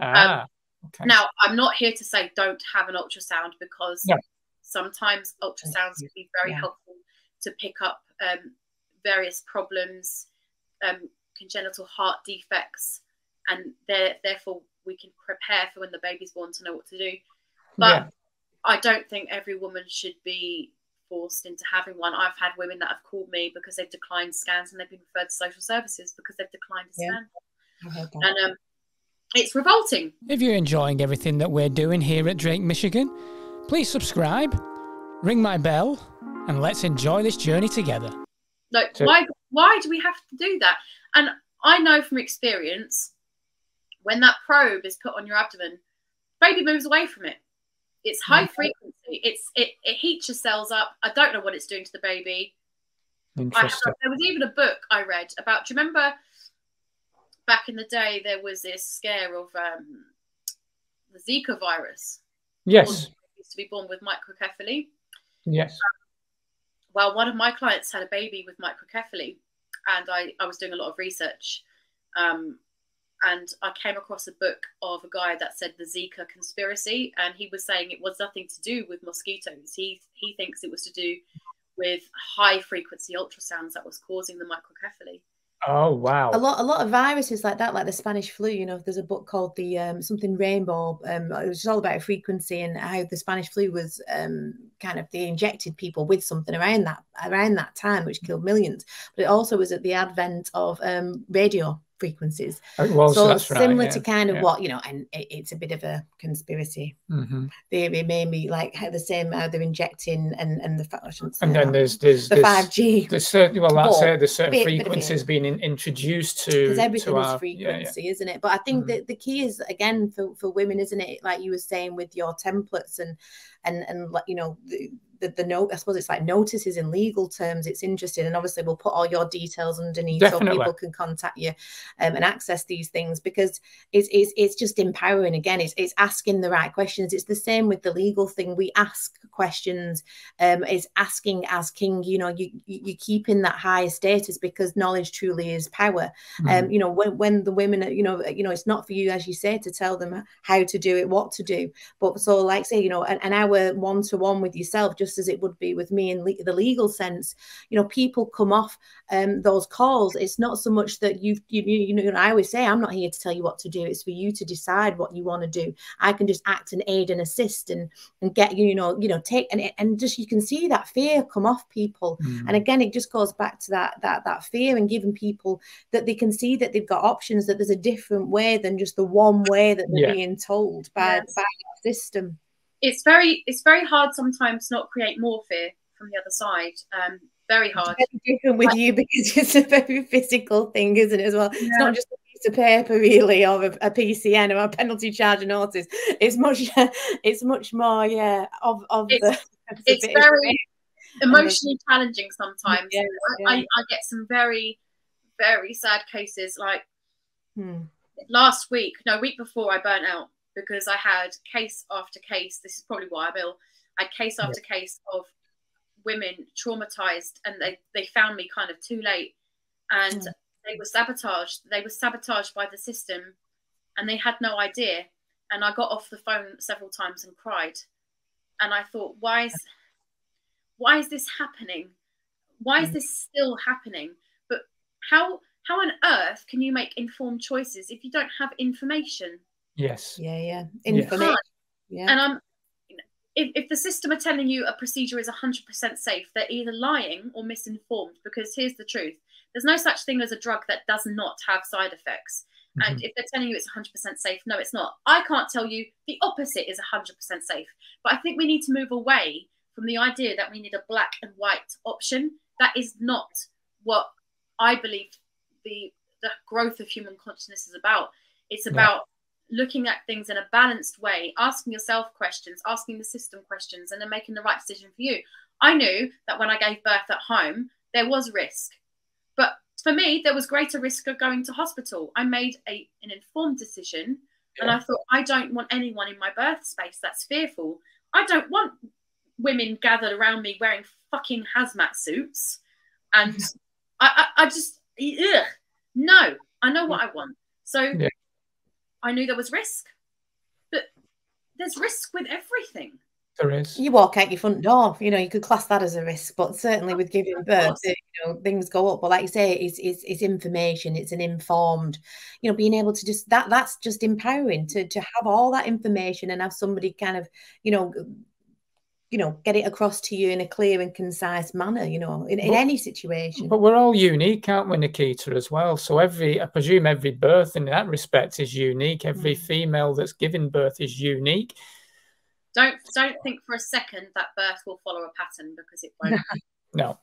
Ah, um, okay. Now, I'm not here to say don't have an ultrasound because no. sometimes ultrasounds can be very yeah. helpful to pick up um, various problems, um, congenital heart defects, and therefore we can prepare for when the baby's born to know what to do. But yeah. I don't think every woman should be forced into having one. I've had women that have called me because they've declined scans and they've been referred to social services because they've declined a scan. And um, it's revolting. If you're enjoying everything that we're doing here at Drake, Michigan, please subscribe, ring my bell, and let's enjoy this journey together. Like, so- why? Why do we have to do that? And I know from experience when that probe is put on your abdomen, baby moves away from it. It's high okay. frequency. It's it, it heats your cells up. I don't know what it's doing to the baby. Interesting. there was even a book I read about. Do you remember back in the day there was this scare of um, the Zika virus? Yes. Used to be born with microcephaly. Yes. Um, well, one of my clients had a baby with microcephaly, and I, I was doing a lot of research um, and I came across a book of a guy that said the Zika conspiracy, and he was saying it was nothing to do with mosquitoes. He he thinks it was to do with high frequency ultrasounds that was causing the microcephaly. Oh wow! A lot, a lot of viruses like that, like the Spanish flu. You know, there's a book called the um, something rainbow. Um, it was all about frequency and how the Spanish flu was um, kind of they injected people with something around that around that time, which killed millions. But it also was at the advent of um, radio frequencies. Well, so, so similar right, yeah. to kind of yeah. what you know, and it, it's a bit of a conspiracy mm-hmm. theory, maybe like how the same how they're injecting and and the and then there's there's the five G. There's certainly well that's it. There's certain bit, frequencies bit being in, introduced to because everything to is our, frequency, yeah, isn't it? But I think mm-hmm. that the key is again for for women, isn't it? Like you were saying with your templates and and and you know. The, the, the note, I suppose it's like notices in legal terms. It's interesting. And obviously, we'll put all your details underneath Definitely. so people can contact you um, and access these things because it's, it's, it's just empowering. Again, it's, it's asking the right questions. It's the same with the legal thing. We ask questions, um, it's asking, asking, you know, you, you, keep in that higher status because knowledge truly is power. Mm. Um, you know, when, when the women, you know, you know, it's not for you, as you say, to tell them how to do it, what to do. But so, like, say, you know, an, an hour one to one with yourself, just just as it would be with me in le- the legal sense. You know, people come off um, those calls. It's not so much that you've, you, you know, I always say, I'm not here to tell you what to do. It's for you to decide what you want to do. I can just act and aid and assist and, and get you, you know, you know, take and, and just you can see that fear come off people. Mm. And again, it just goes back to that that that fear and giving people that they can see that they've got options, that there's a different way than just the one way that they're yeah. being told by, yes. by our system it's very it's very hard sometimes to not create more fear from the other side. Um, very hard. Different with you because it's a very physical thing, isn't it? As well, yeah. it's not just a piece of paper really, or a, a PCN or a penalty charge notice. It's much, it's much more, yeah, of of it's, the. It's very emotionally challenging sometimes. Yeah, yeah. I, I get some very, very sad cases. Like hmm. last week, no, week before, I burnt out because I had case after case. This is probably why I'm ill. I had case after yeah. case of women traumatized, and they they found me kind of too late, and mm. they were sabotaged. They were sabotaged by the system, and they had no idea. And I got off the phone several times and cried, and I thought, why is why is this happening? Why is mm. this still happening? But how how on earth can you make informed choices if you don't have information? Yes. Yeah, yeah. You Information. can't. Yeah. And I'm, if, if the system are telling you a procedure is 100% safe, they're either lying or misinformed. Because here's the truth: there's no such thing as a drug that does not have side effects. And Mhm. if they're telling you it's 100% safe, no, it's not. I can't tell you the opposite is 100% safe. But I think we need to move away from the idea that we need a black and white option. That is not what I believe the the growth of human consciousness is about. It's Yeah. about looking at things in a balanced way, asking yourself questions, asking the system questions, and then making the right decision for you. I knew that when I gave birth at home, there was risk. But for me, there was greater risk of going to hospital. I made a, an informed decision and I thought, I don't want anyone in my birth space that's fearful. I don't want women gathered around me wearing fucking hazmat suits. And I, I, I just, ugh, no, I know what I want. So Yeah. I knew there was risk, but there's risk with everything. There is. you walk out your front door, you know, you could class that as a risk, but certainly with giving birth, you know, things go up. But like you say, it's, it's it's information, it's an informed, you know, being able to just that that's just empowering to to have all that information and have somebody kind of, you know, you know, get it across to you in a clear and concise manner, you know, in, in But- any situation. But we're all unique, aren't we, Nickita, as well? So every, I presume every birth in that respect is unique. Every Mm. female that's giving birth is unique. Don't don't think for a second that birth will follow a pattern because it won't. No.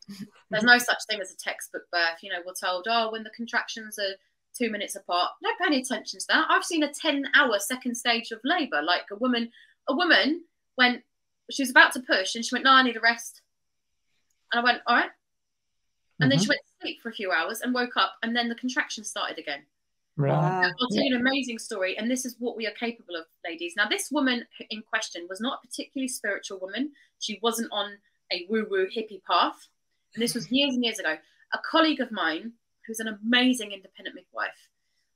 There's no such thing as a textbook birth. You know, we're told, oh, when the contractions are two minutes apart, don't pay any attention to that. I've seen a 10 hour second stage of labor. Like a woman, a woman when she was about to push and she went, no, I need a rest. And I went, all right. And then she mm-hmm. went to sleep for a few hours and woke up and then the contractions started again. Right. Wow. I'll tell you an amazing story, and this is what we are capable of, ladies. Now, this woman in question was not a particularly spiritual woman. She wasn't on a woo woo hippie path. And this was years and years ago. A colleague of mine, who's an amazing independent midwife,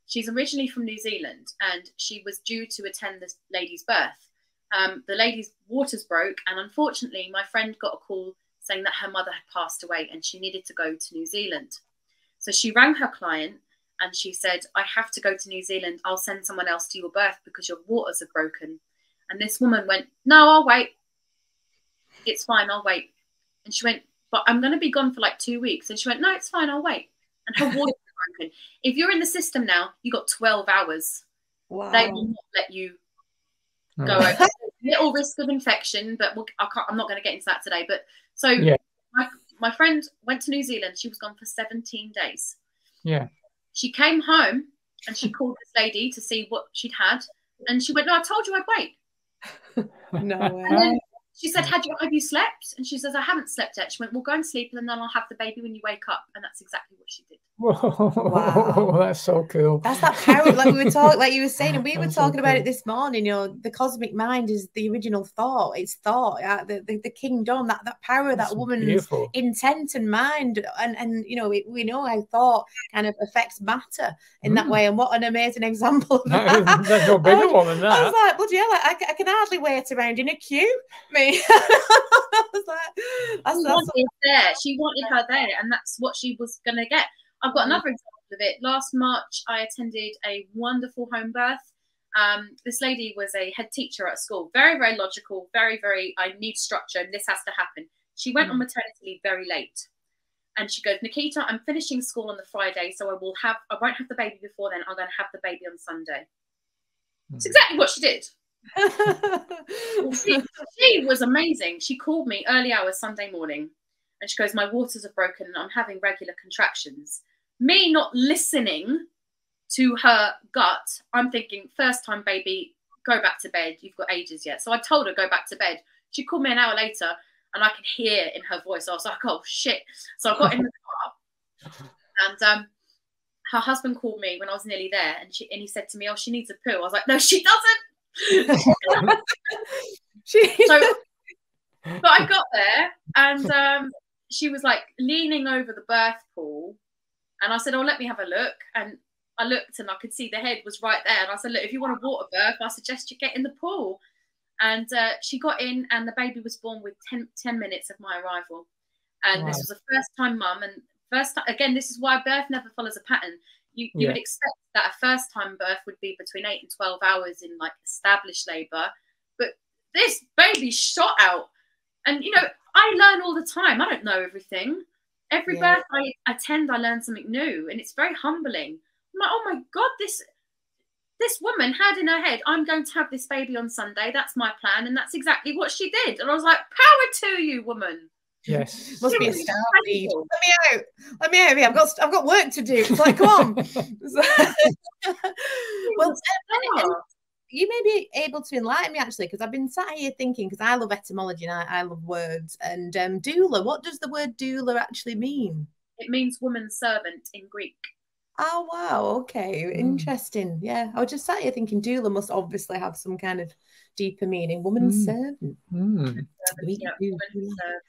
she's originally from New Zealand and she was due to attend this lady's birth. Um, the lady's waters broke, and unfortunately, my friend got a call saying that her mother had passed away and she needed to go to New Zealand. So she rang her client and she said, I have to go to New Zealand. I'll send someone else to your birth because your waters are broken. And this woman went, No, I'll wait. It's fine, I'll wait. And she went, But I'm going to be gone for like two weeks. And she went, No, it's fine, I'll wait. And her waters are broken. If you're in the system now, you got 12 hours. Wow. They will not let you go Right. over. Little risk of infection, but we'll, I can't, I'm not going to get into that today. But so Yeah. my, my friend went to New Zealand. She was gone for 17 days Yeah. she came home and she called this lady to see what she'd had and she went no i told you i'd wait no and way. then she said had you have you slept and she says i haven't slept yet she went well go and sleep and then i'll have the baby when you wake up and that's exactly what she did Whoa, Wow. that's so cool. That's that power, like we were talking, like you were saying, and we were That's so talking about cool. it this morning. You know, the cosmic mind is the original thought. It's thought, uh, the, the the kingdom, that that power, That's that woman's beautiful. intent and mind, and and you know, we, we know how thought kind of affects matter in that Mm. way. And what an amazing example of That that! is- There's no bigger one than that. I was that. like, well, yeah, like, I, I can hardly wait around in a queue. Me, I was like, that's, she that's wanted there. She wanted her there and that's what she was going to get. I've got Mm. another example of it. Last march i attended a wonderful home birth. Um, this lady was a head teacher at school. Very very logical very very i need structure and this has to happen. She went on maternity leave very late and she goes nickita i'm finishing school on the friday so i will have i won't have the baby before then. I'm going to have the baby on sunday. It's exactly what she did she, she was amazing. She called me early hours Sunday morning and she goes, My waters are broken and I'm having regular contractions. Me not listening to her gut, I'm thinking, first time baby, go back to bed. You've got ages yet. So I told her, go back to bed. She called me an hour later and I could hear in her voice, I was like, oh shit. So I got in the car and um, her husband called me when I was nearly there and she and he said to me, Oh, she needs a poo. I was like, No, she doesn't. She, so but I got there and um, she was like leaning over the birth pool and I said, Oh, let me have a look. And I looked and I could see the head was right there. And I said, Look, if you want a water birth, I suggest you get in the pool. And uh, she got in and the baby was born with 10, 10 minutes of my arrival. And this was a first time mum. And first time again, this is why birth never follows a pattern. You, you Yeah. would expect that a first time birth would be between eight and 12 hours in like established labor. But this baby shot out. And, you know, I learn all the time. I don't know everything. Every Yeah. birth I attend, I learn something new. And it's very humbling. I'm like, oh my God, this. This woman had in her head, I'm going to have this baby on Sunday. That's my plan. And that's exactly what she did. And I was like, power to you, woman. Yes. Must be a Really star feed. Let me out. Let me out of here. I've got I've got work to do. It's like, come on. well, um, and- and you may be able to enlighten me actually, because I've been sat here thinking, because I love etymology and I, I love words. And um, doula, what does the word doula actually mean? It means woman servant in Greek. Oh wow, okay, Mm. interesting. Yeah, I was just sat here thinking doula must obviously have some kind of deeper meaning. Woman Mm. servant. Mm. We Yeah, woman servant.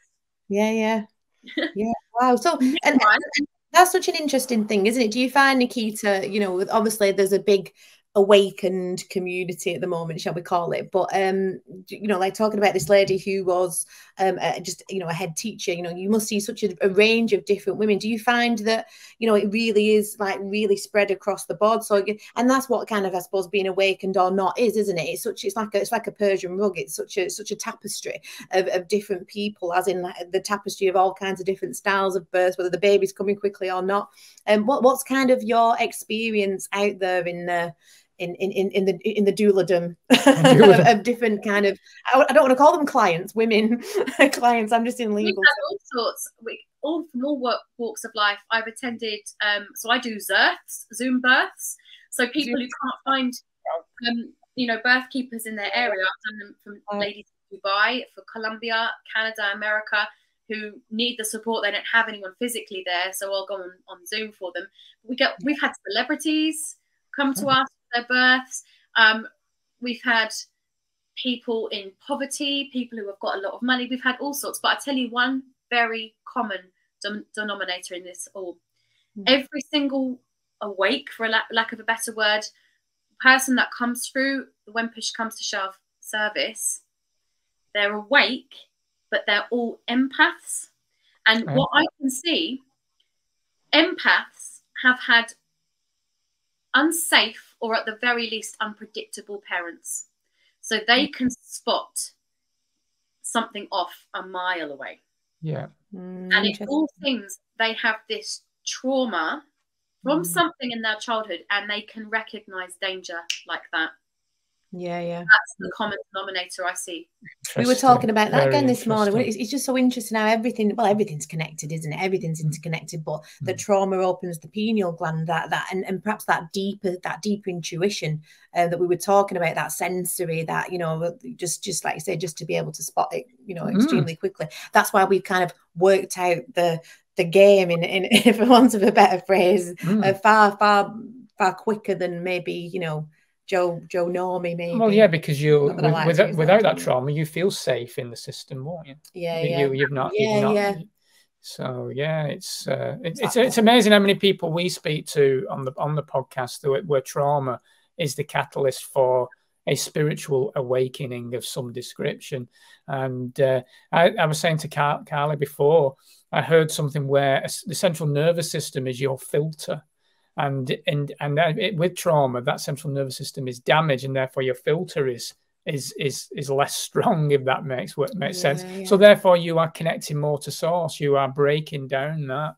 Yeah, yeah, yeah. Wow. So, and, and that's such an interesting thing, isn't it? Do you find Nickita? You know, obviously there's a big awakened community at the moment, shall we call it? But um, you know, like talking about this lady who was um uh, just you know a head teacher. You know, you must see such a, a range of different women. Do you find that you know it really is like really spread across the board? So, and that's what kind of I suppose being awakened or not is, isn't it? It's such it's like a, it's like a Persian rug. It's such a such a tapestry of, of different people, as in the tapestry of all kinds of different styles of birth, whether the baby's coming quickly or not. And um, what what's kind of your experience out there in the in in in, in the in the douladom of, of different kind of I, I don't want to call them clients, women clients. I'm just in We've legal. had all sorts, we, all from all work, walks of life. I've attended, um, so I do Zerths, Zoom births. So people who can't find, um, you know, birth keepers in their area. I've done them from Wow. ladies in Dubai, for Colombia, Canada, America, who need the support. They don't have anyone physically there, so I'll go on, on Zoom for them. We get, we've had celebrities come to us for their births. Um, we've had people in poverty, people who have got a lot of money. We've had all sorts. But I tell you one very common denominator in this all. Mm. Every single awake, for a la- lack of a better word, person that comes through when push comes to shove service, they're awake, but they're all empaths. And Okay. what I can see, empaths have had unsafe or at the very least unpredictable parents. So they can spot something off a mile away. Yeah. Mm, And it's interesting. all things they have this trauma from Mm. something in their childhood and they can recognize danger like that. Yeah, yeah. That's the common denominator I see. We were talking about that Very again this morning. It's, it's just so interesting how everything, well, everything's connected, isn't it? Everything's interconnected, but the Mm. trauma opens the pineal gland, that that, and, and perhaps that deeper, that deeper intuition uh, that we were talking about, that sensory, that you know, just just like you say, just to be able to spot it, you know, Mm. extremely quickly. That's why we've kind of worked out the the game, in, in for want of a better phrase, Mm. uh, far far far quicker than maybe you know Joe Joe Normie maybe. Well, yeah, because you with, like without, that without that trauma, you feel safe in the system, won't you? yeah, You- yeah. You, you've not, Yeah, you've not. yeah. So yeah, it's uh, it, it's it's amazing how many people we speak to on the on the podcast where, where trauma is the catalyst for a spiritual awakening of some description. And uh, I, I was saying to Car- Carly before, I heard something where the central nervous system is your filter. And and and that, it, with trauma, that central nervous system is damaged, and therefore your filter is is is is less strong. If that makes what makes sense. Yeah, So therefore, you are connecting more to source. You are breaking down that,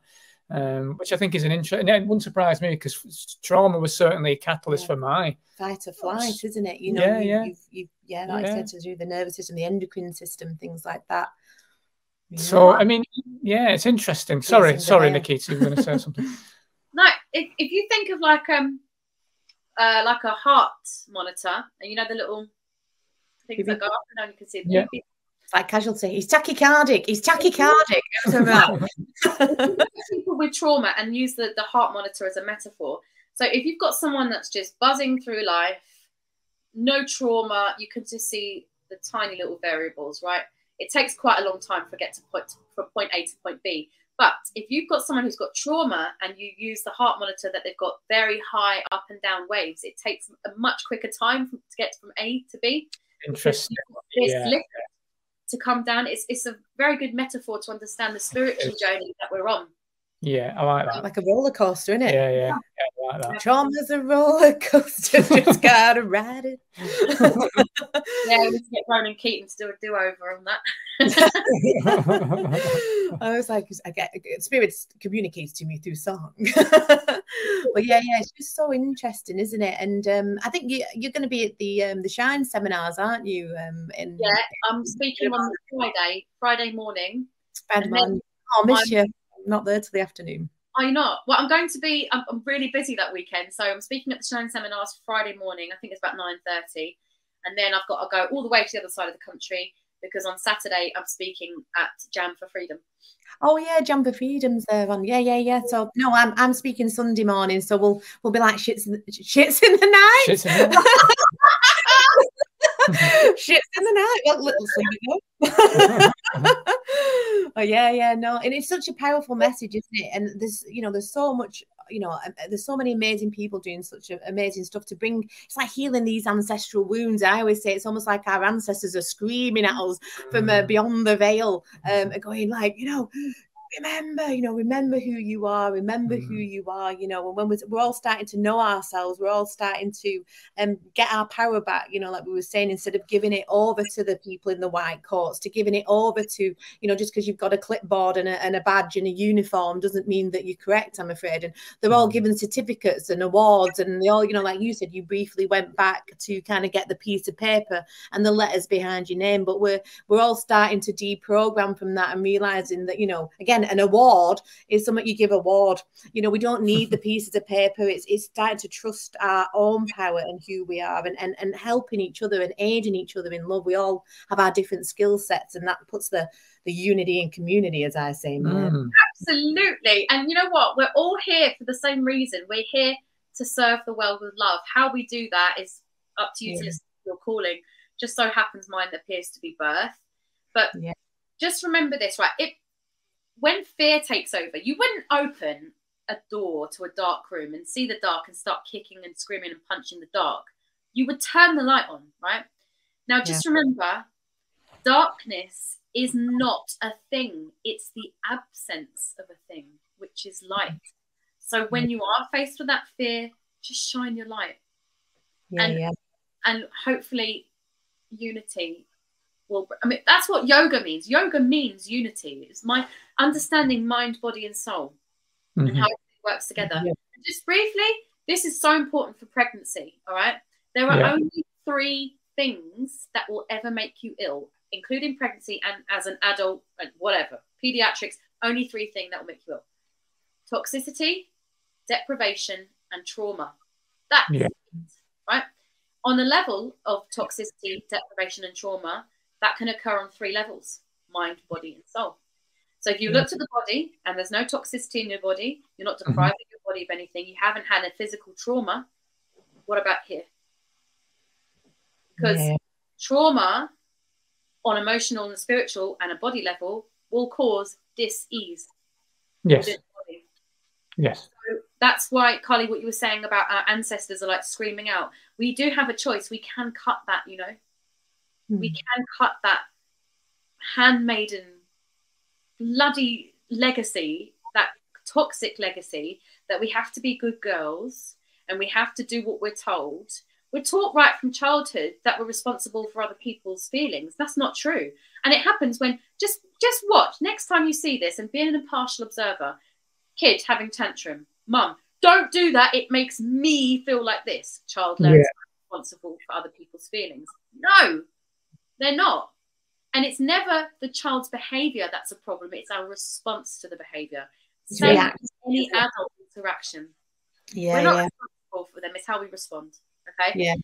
um, which I think is an interesting. It wouldn't surprise me because trauma was certainly a catalyst Yeah. for my. fight or flight, isn't it? You know, Yeah, you, yeah. You've, you've, yeah, like I Yeah. said, to do the nervous system, the endocrine system, things like that. You So know? I mean, yeah, it's interesting. Sorry, sorry, yeah. Nickita, you were going to say something. No, if, if you think of like um uh like a heart monitor and you know the little things that go up and down, you can see the Yeah. beep, like casualty. He's tachycardic. He's tachycardic. people with trauma and use the, the heart monitor as a metaphor. So if you've got someone that's just buzzing through life, no trauma, you can just see the tiny little variables, right? It takes quite a long time for get to point from point A to point B. But if you've got someone who's got trauma and you use the heart monitor that they've got very high up and down waves, it takes a much quicker time from, to get from A to B. Interesting. you've got this Yeah. to come down. It's it's a very good metaphor to understand the spiritual journey that we're on. Yeah, I like that. Like a roller coaster, isn't it? Yeah, yeah, yeah I like that. Trauma's a roller coaster, just gotta ride it. yeah, we need to get Ronan Keating to do a do over on that. I was like, I get spirits communicates to me through song. but yeah, yeah, it's just so interesting, isn't it? And um, I think you, you're going to be at the um, the Shine seminars, aren't you? Um, in yeah, I'm speaking on Friday, Friday morning. Spend then, I'll miss I'm, you. I'm not there till the afternoon. Are you not? Well, I'm going to be. I'm, I'm, really busy that weekend, so I'm speaking at the Shine seminars Friday morning. I think it's about nine thirty, and then I've got to go all the way to the other side of the country because on Saturday I'm speaking at Jam for Freedom. Oh yeah, Jam for Freedom's there on. Yeah, yeah, yeah. So no, I'm I'm speaking Sunday morning, so we'll we'll be like shits in the, shits in the night. Shits in the night. shits in the night. What little oh yeah, yeah, no, and it's such a powerful message, isn't it? And there's, you know, there's so much, you know, there's so many amazing people doing such amazing stuff to bring. It's like healing these ancestral wounds. I always say it's almost like our ancestors are screaming at us from uh, mm. beyond the veil, um, going like, you know, remember, you know, remember who you are, remember mm. who you are, you know, and when we're, we're, all starting to know ourselves, we're all starting to um, get our power back, you know, like we were saying, instead of giving it over to the people in the white coats, to giving it over to, you know, just because you've got a clipboard and a, and a, badge and a uniform doesn't mean that you're correct, I'm afraid. And they're all mm. given certificates and awards, and they all, you know, like you said, you briefly went back to kind of get the piece of paper and the letters behind your name, but we're we're all starting to deprogram from that and realizing that, you know, again, an award is something you give award. You know, we don't need the pieces of paper. It's it's starting to trust our own power and who we are and, and, and helping each other and aiding each other in love. We all have our different skill sets and that puts the the unity and community, as I say. Mm. Absolutely. And you know what? We're all here for the same reason. We're here to serve the world with love. How we do that is up to you yeah. to your calling. Just so happens mine appears to be birth. But yeah. just remember this, right? It when fear takes over, you wouldn't open a door to a dark room and see the dark and start kicking and screaming and punching the dark. You would turn the light on, right? Now, just yeah. remember darkness is not a thing, it's the absence of a thing, which is light. So when you are faced with that fear, just shine your light. Yeah, and, yeah. and hopefully unity will i mean that's what yoga means yoga means unity it's my understanding mind body and soul mm-hmm. and how it works together yeah. just briefly this is so important for pregnancy all right there are yeah. only three things that will ever make you ill including pregnancy and as an adult and whatever pediatrics only three things that will make you ill toxicity deprivation and trauma that yeah. right on the level of toxicity deprivation and trauma that can occur on three levels mind, body, and soul. So if you looked at the body and there's no toxicity in your body, you're not depriving mm-hmm. your body of anything, you haven't had a physical trauma, what about here? Because yeah. trauma on emotional and spiritual and a body level will cause dis-ease. Yes. Yes. So that's why, Carly, what you were saying about our ancestors are like screaming out. We do have a choice. We can cut that, you know. Mm. We can cut that handmaiden bloody legacy, that toxic legacy that we have to be good girls and we have to do what we're told. We're taught right from childhood that we're responsible for other people's feelings. That's not true. And it happens when just just watch next time you see this and being an impartial observer. Kid having tantrum, mum, don't do that. It makes me feel like this. Child learns yeah. responsible for other people's feelings. No, they're not. And it's never the child's behavior that's a problem, it's our response to the behavior. Same yeah. any adult interaction. Yeah, We're not yeah. responsible for them, it's how we respond. Okay. Yeah.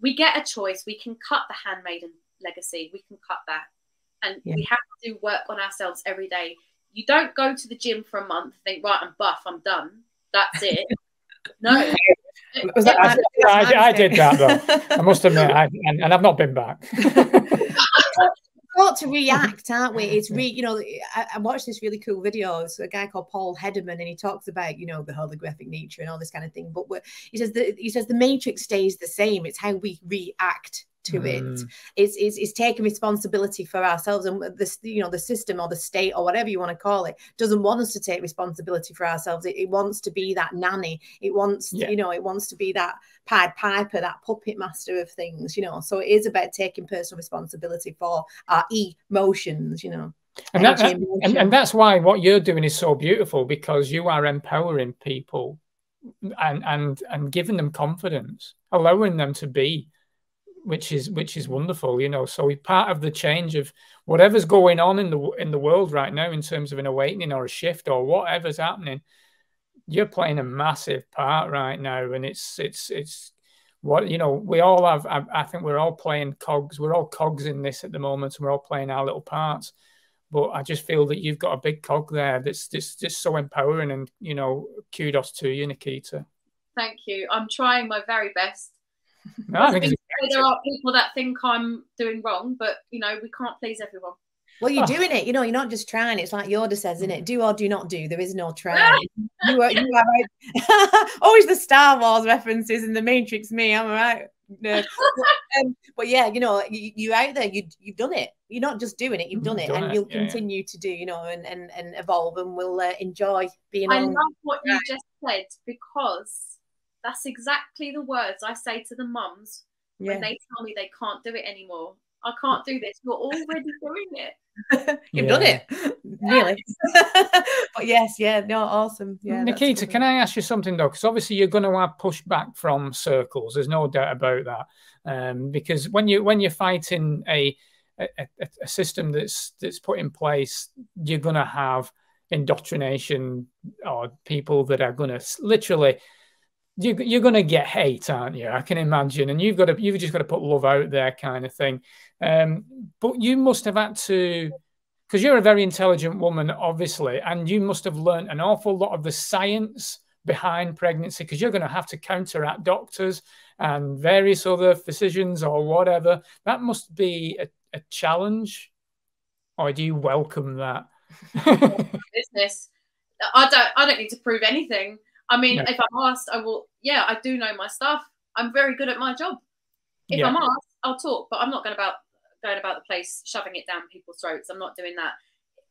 We get a choice. We can cut the handmaiden legacy. We can cut that. And yeah. we have to do work on ourselves every day. You don't go to the gym for a month, think, right, I'm buff, I'm done. That's it. no, was that, I, I, I, did that though. I must admit, I, and, and I've not been back. got to react, aren't we? It's re, you know, I, I, watched this really cool video. It's a guy called Paul Hederman, and he talks about, you know, the holographic nature and all this kind of thing. But he says the he says the matrix stays the same. It's how we react to mm. it. It's, it's it's taking responsibility for ourselves, and this you know the system or the state or whatever you want to call it doesn't want us to take responsibility for ourselves. It, it wants to be that nanny. It wants yeah. you know it wants to be that Pied Piper, that puppet master of things. You know, so it is about taking personal responsibility for our emotions. You know. And, that, and, and that's why what you're doing is so beautiful because you are empowering people and and and giving them confidence, allowing them to be, which is which is wonderful, you know. So we're part of the change of whatever's going on in the in the world right now in terms of an awakening or a shift or whatever's happening, you're playing a massive part right now, and it's it's it's what you know. We all have. I, I think we're all playing cogs. We're all cogs in this at the moment, and we're all playing our little parts but I just feel that you've got a big cog there that's just, just so empowering. And, you know, kudos to you, Nickita. Thank you. I'm trying my very best. No, I think there are people that think I'm doing wrong, but, you know, we can't please everyone. Well, you're oh. doing it. You know, you're not just trying. It's like Yoda says, isn't it? Do or do not do. There is no trying. you are, you are always the Star Wars references in the Matrix. Me, I'm all right no. but, um, but, yeah, you know, you, are out there. You you've done it. You're not just doing it. You've done it, done and it. you'll yeah, continue yeah. to do. You know, and and and evolve, and we'll uh, enjoy being. I love what you just said because that's exactly the words I say to the mums yeah. when they tell me they can't do it anymore. I can't do this. You're already doing it. You've yeah. done it, really. but yes, yeah, no, awesome. Yeah, Nickita, can I ask you something though? Because obviously you're going to have pushback from circles. There's no doubt about that. Um, because when you when you're fighting a, a, a system that's that's put in place, you're going to have indoctrination or people that are going to literally you, you're going to get hate, aren't you? I can imagine, and you've got to you've just got to put love out there, kind of thing. Um, but you must have had to, because you're a very intelligent woman, obviously, and you must have learned an awful lot of the science behind pregnancy, because you're going to have to counteract doctors and various other physicians or whatever. That must be a, a challenge, or do you welcome that? Business. I don't. I don't need to prove anything. I mean, no. if I'm asked, I will. Yeah, I do know my stuff. I'm very good at my job. If yeah. I'm asked, I'll talk, but I'm not going about going about the place shoving it down people's throats. I'm not doing that.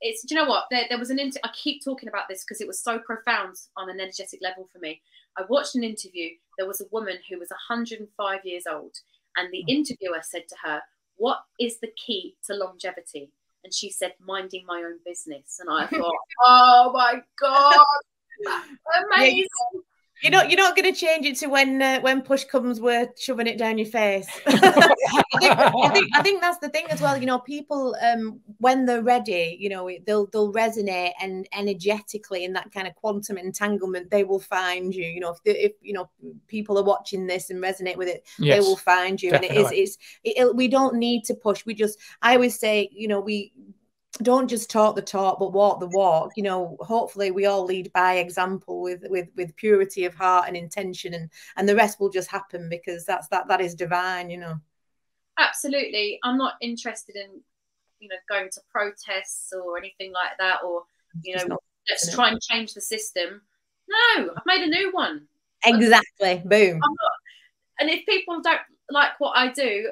It's. Do you know what? There, there was an. Inter- I keep talking about this because it was so profound on an energetic level for me. I watched an interview. There was a woman who was 105 years old, and the mm. interviewer said to her, "What is the key to longevity?" And she said, "Minding my own business." And I thought, "Oh my god." Amazing. You're not. You're not going to change it to when uh, when push comes, we're shoving it down your face. I, think, I, think, I think that's the thing as well. You know, people um, when they're ready, you know, they'll they'll resonate and energetically in that kind of quantum entanglement, they will find you. You know, if, if you know people are watching this and resonate with it, yes, they will find you. Definitely. And it is. It's. It, we don't need to push. We just. I always say, you know, we don't just talk the talk but walk the walk. You know hopefully we all lead by example with with with purity of heart and intention and and the rest will just happen because that's that that is divine you know. Absolutely. I'm not interested in you know going to protests or anything like that or you know let's try and change the system. No i've made a new one. Exactly. Boom. And if people don't like what i do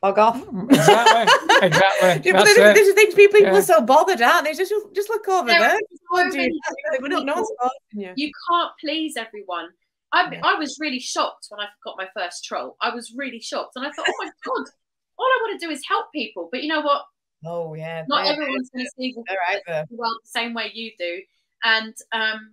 bug off. Mm, exactly. exactly. yeah, there's, there's things people, people yeah. are so bothered, aren't they? Just just look over there. there. we don't know you. you can't please everyone. I, yeah. I was really shocked when I got my first troll. I was really shocked, and I thought, oh my god, all I want to do is help people. But you know what? Oh yeah, not everyone's going to see the world the same way you do, and um,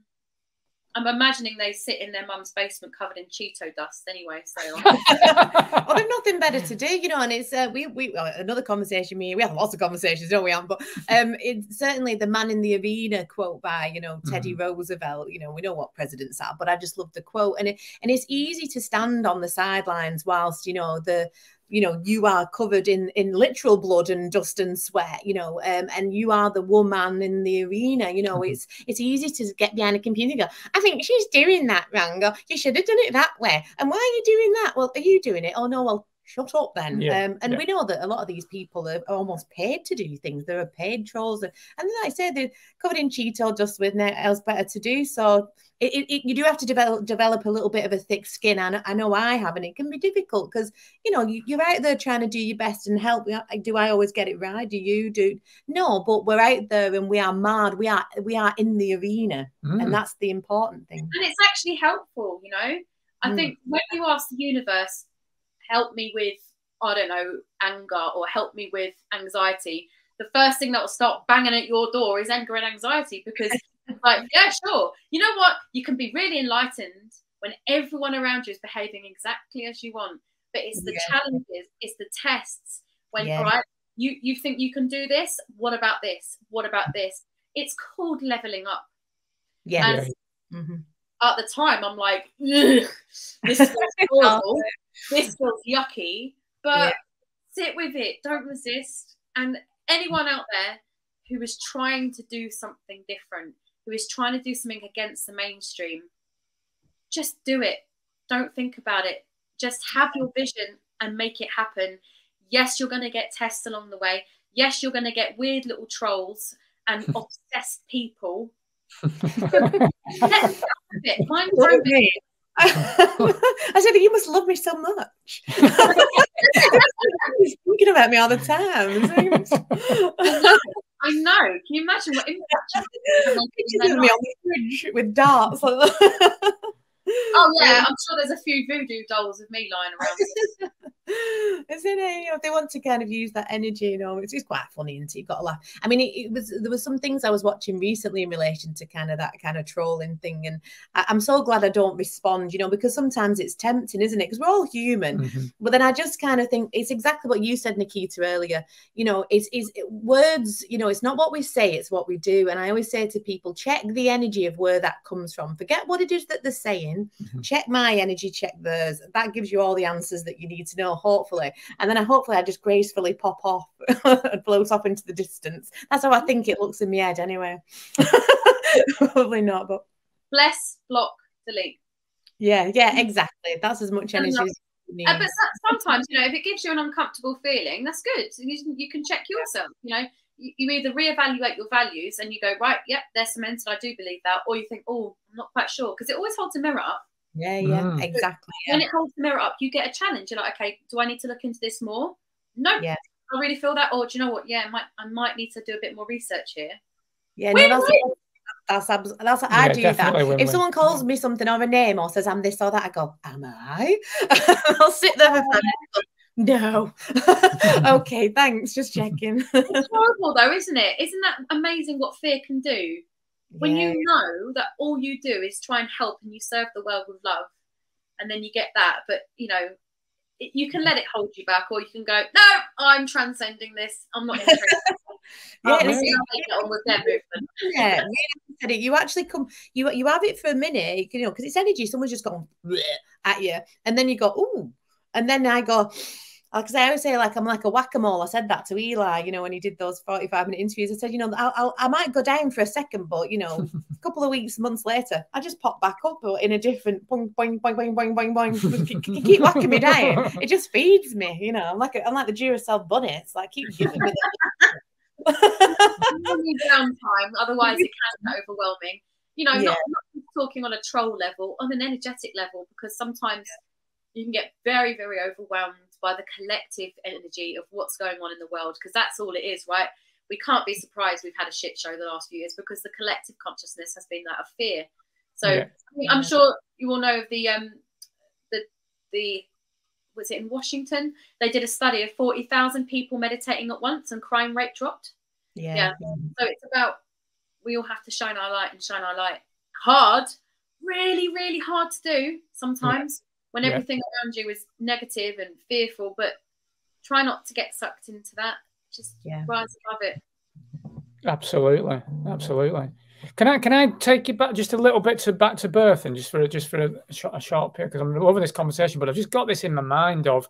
I'm imagining they sit in their mum's basement covered in Cheeto dust anyway. So, well, they've nothing better to do, you know. And it's uh, we we uh, another conversation. Me, we have lots of conversations, don't we? Am but um, it's certainly the man in the arena quote by you know Teddy mm. Roosevelt. You know, we know what presidents are, but I just love the quote, and it and it's easy to stand on the sidelines whilst you know the you know you are covered in in literal blood and dust and sweat you know um, and you are the woman in the arena you know mm-hmm. it's it's easy to get behind a computer and go i think she's doing that wrong or you should have done it that way and why are you doing that well are you doing it oh no well shut up then. Yeah, um, and yeah. we know that a lot of these people are almost paid to do things. There are paid trolls. And, and like I said they're covered in Cheeto dust with nothing else better to do. So it, it, you do have to develop develop a little bit of a thick skin. And I know I have, and it can be difficult because you know you, you're out there trying to do your best and help. Do I always get it right? Do you do? No, but we're out there and we are mad. We are we are in the arena, mm. and that's the important thing. And it's actually helpful, you know. I mm. think when you ask the universe, help me with I don't know anger or help me with anxiety, the first thing that will start banging at your door is anger and anxiety because like yeah sure. You know what? You can be really enlightened when everyone around you is behaving exactly as you want but it's the yeah. challenges it's the tests when yeah. right you you think you can do this? What about this? What about this? It's called leveling up. Yeah, yeah. Mm-hmm. at the time i'm like this feels horrible. this feels yucky. But sit with it. Don't resist. And anyone out there who is trying to do something different who is trying to do something against the mainstream, just do it. Don't think about it. Just have your vision and make it happen. Yes, you're going to get tests along the way. Yes, you're going to get weird little trolls and obsessed people. Let Mind I said, you must love me so much. He's thinking about me all the time. I know. Can you imagine what impact? Pictures of me on the fridge with darts. Oh yeah, I'm sure there's a few voodoo dolls of me lying around. Isn't it? You know, they want to kind of use that energy, you know, it's, it's quite funny, and you've got to laugh. I mean, it, it, was there were some things I was watching recently in relation to kind of that kind of trolling thing, and I, am so glad I don't respond, you know, because sometimes it's tempting, isn't it? Because we're all human, mm-hmm. but then I just kind of think it's exactly what you said, Nickita, earlier. You know, it's is words. You know, it's not what we say, it's what we do. And I always say to people, check the energy of where that comes from. Forget what it is that they're saying. Mm-hmm. Check my energy, check theirs. That gives you all the answers that you need to know hopefully. And then I hopefully I just gracefully pop off and float off into the distance. That's how I think it looks in my head anyway. Probably not, but bless, block, delete. Yeah, yeah, exactly. That's as much energy as you uh, but sometimes, you know, if it gives you an uncomfortable feeling, that's good. You, you can check yourself, you know. You, you either reevaluate your values and you go, right, yep, they're cemented, I do believe that, or you think, oh, I'm not quite sure. Because it always holds a mirror up yeah, yeah, mm. exactly. When it holds the mirror up, you get a challenge. You're like, okay, do I need to look into this more? No, yeah. I really feel that. Or do you know what? Yeah, I might, I might need to do a bit more research here. Yeah, no, that's, that's that's that's yeah, I do that. If someone calls me something or a name or says I'm this or that, I go, Am I? I'll sit there for no. okay, thanks. Just checking. it's horrible though, isn't it? Isn't that amazing what fear can do? when yeah. you know that all you do is try and help and you serve the world with love and then you get that but you know it, you can let it hold you back or you can go no i'm transcending this i'm not interested yeah, on with their movement. yeah you actually come you you have it for a minute you know because it's energy someone's just gone at you and then you go oh and then i go because I always say like I'm like a whack-a-mole. I said that to Eli, you know, when he did those 45 minute interviews. I said, you know, I'll, I'll, i might go down for a second, but you know, a couple of weeks, months later, I just pop back up in a different boing, boing, boing, boing, boing, boing, boing. keep, keep whacking me down. It just feeds me, you know. I'm like a, I'm like the Duracell bunny. It's like keep giving me. downtime, otherwise it can get overwhelming. You know, yeah. not, not talking on a troll level, on an energetic level, because sometimes you can get very, very overwhelmed by the collective energy of what's going on in the world, because that's all it is, right? We can't be surprised we've had a shit show the last few years because the collective consciousness has been that of fear. So yeah. I am sure you all know of the um the the was it in Washington? They did a study of forty thousand people meditating at once, and crime rate dropped. Yeah. yeah. So it's about we all have to shine our light and shine our light hard, really, really hard to do sometimes when everything yeah. around you is negative and fearful, but try not to get sucked into that. Just yeah. rise above it. Absolutely, absolutely. Can I can I take you back just a little bit to back to birth and just for just for a, a short period because I'm loving this conversation, but I've just got this in my mind of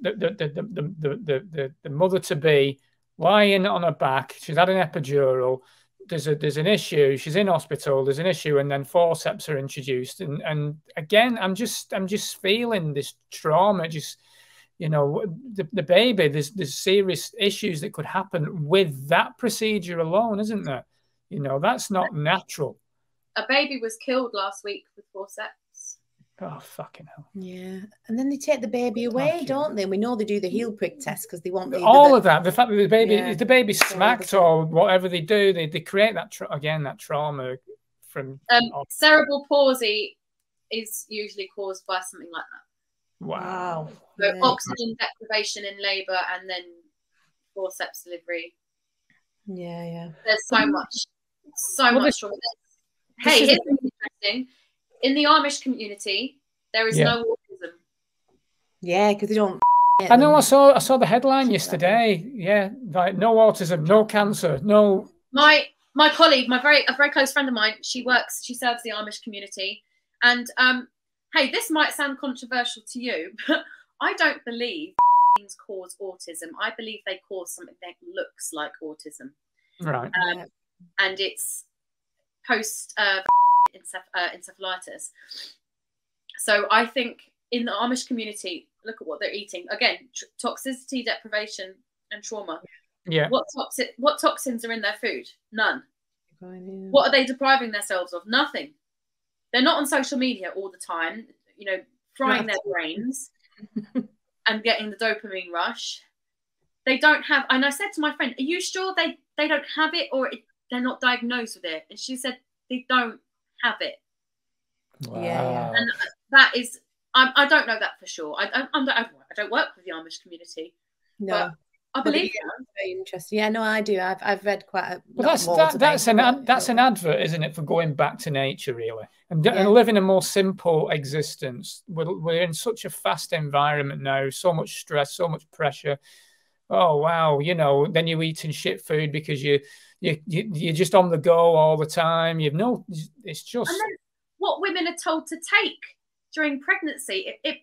the the the the the, the, the, the mother to be lying on her back. She's had an epidural there's a there's an issue. She's in hospital. There's an issue. And then forceps are introduced. And and again i'm just i'm just feeling this trauma just you know the, the baby there's there's serious issues that could happen with that procedure alone isn't there? You know that's not natural. A baby was killed last week with forceps. Oh fucking hell! Yeah, and then they take the baby away, Fucking don't they? We know they do the heel prick test because they want the All of that, the fact that the baby, Yeah. if the baby's smacked it. or whatever they do, they, they create that tra- again that trauma from Um, cerebral palsy is usually caused by something like that. wow. Wow. So Yeah. oxygen deprivation in labour and then forceps delivery. Yeah, yeah. There's so much, so Well, much this- trauma. this Hey, is- here's interesting. In the Amish community, there is Yeah. no autism. Yeah, because they don't. I know. I saw I saw the headline yesterday. Yeah, like no autism, no cancer, no. my my colleague, my very a very close friend of mine, she works, she serves the Amish community, and um, hey, this might sound controversial to you, but I don't believe things cause autism. I believe they cause something that looks like autism, Right. um, and it's post uh, enceph- uh, encephalitis. So I think in the Amish community, look at what they're eating. Again, tr- toxicity, deprivation, and trauma. Yeah. What toxi- what toxins are in their food? None. What? What are they depriving themselves of? Nothing. They're not on social media all the time, you know, frying their brains and getting the dopamine rush. They don't have, and I said to my friend, Are you sure they, they don't have it or it, they're not diagnosed with it? And she said, They don't have it. Wow. yeah. And uh, that is, I, I don't know that for sure. I, I, I'm, I don't work with the Amish community. No. But I believe yeah, very interesting. Yeah, no, I do. I've I've read quite a. Well, that's that, that's an ad, that's an advert, isn't it, for going back to nature, really, and, Yeah. and living a more simple existence. We're, we're in such a fast environment now, so much stress, so much pressure. Oh wow, you know, then you're eating shit food because you you, you you're just on the go all the time. You've no, it's just And then what women are told to take during pregnancy, it, it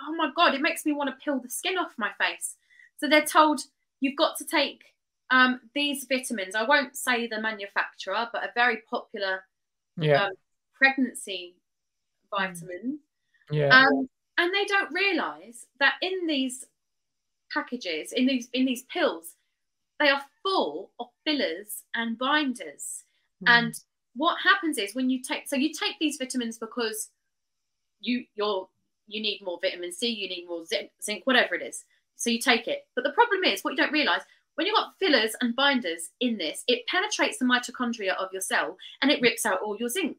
oh my god, it makes me want to peel the skin off my face. So they're told you've got to take um, these vitamins. I won't say the manufacturer, but a very popular yeah, um, pregnancy vitamin. yeah, Um, and they don't realise that in these packages, in these in these pills, they are full of fillers and binders. Mm. And what happens is when you take so you take these vitamins because you you're you need more vitamin C, you need more zinc, zinc, whatever it is. So you take it. But the problem is what you don't realize when you've got fillers and binders in this, it penetrates the mitochondria of your cell and it rips out all your zinc.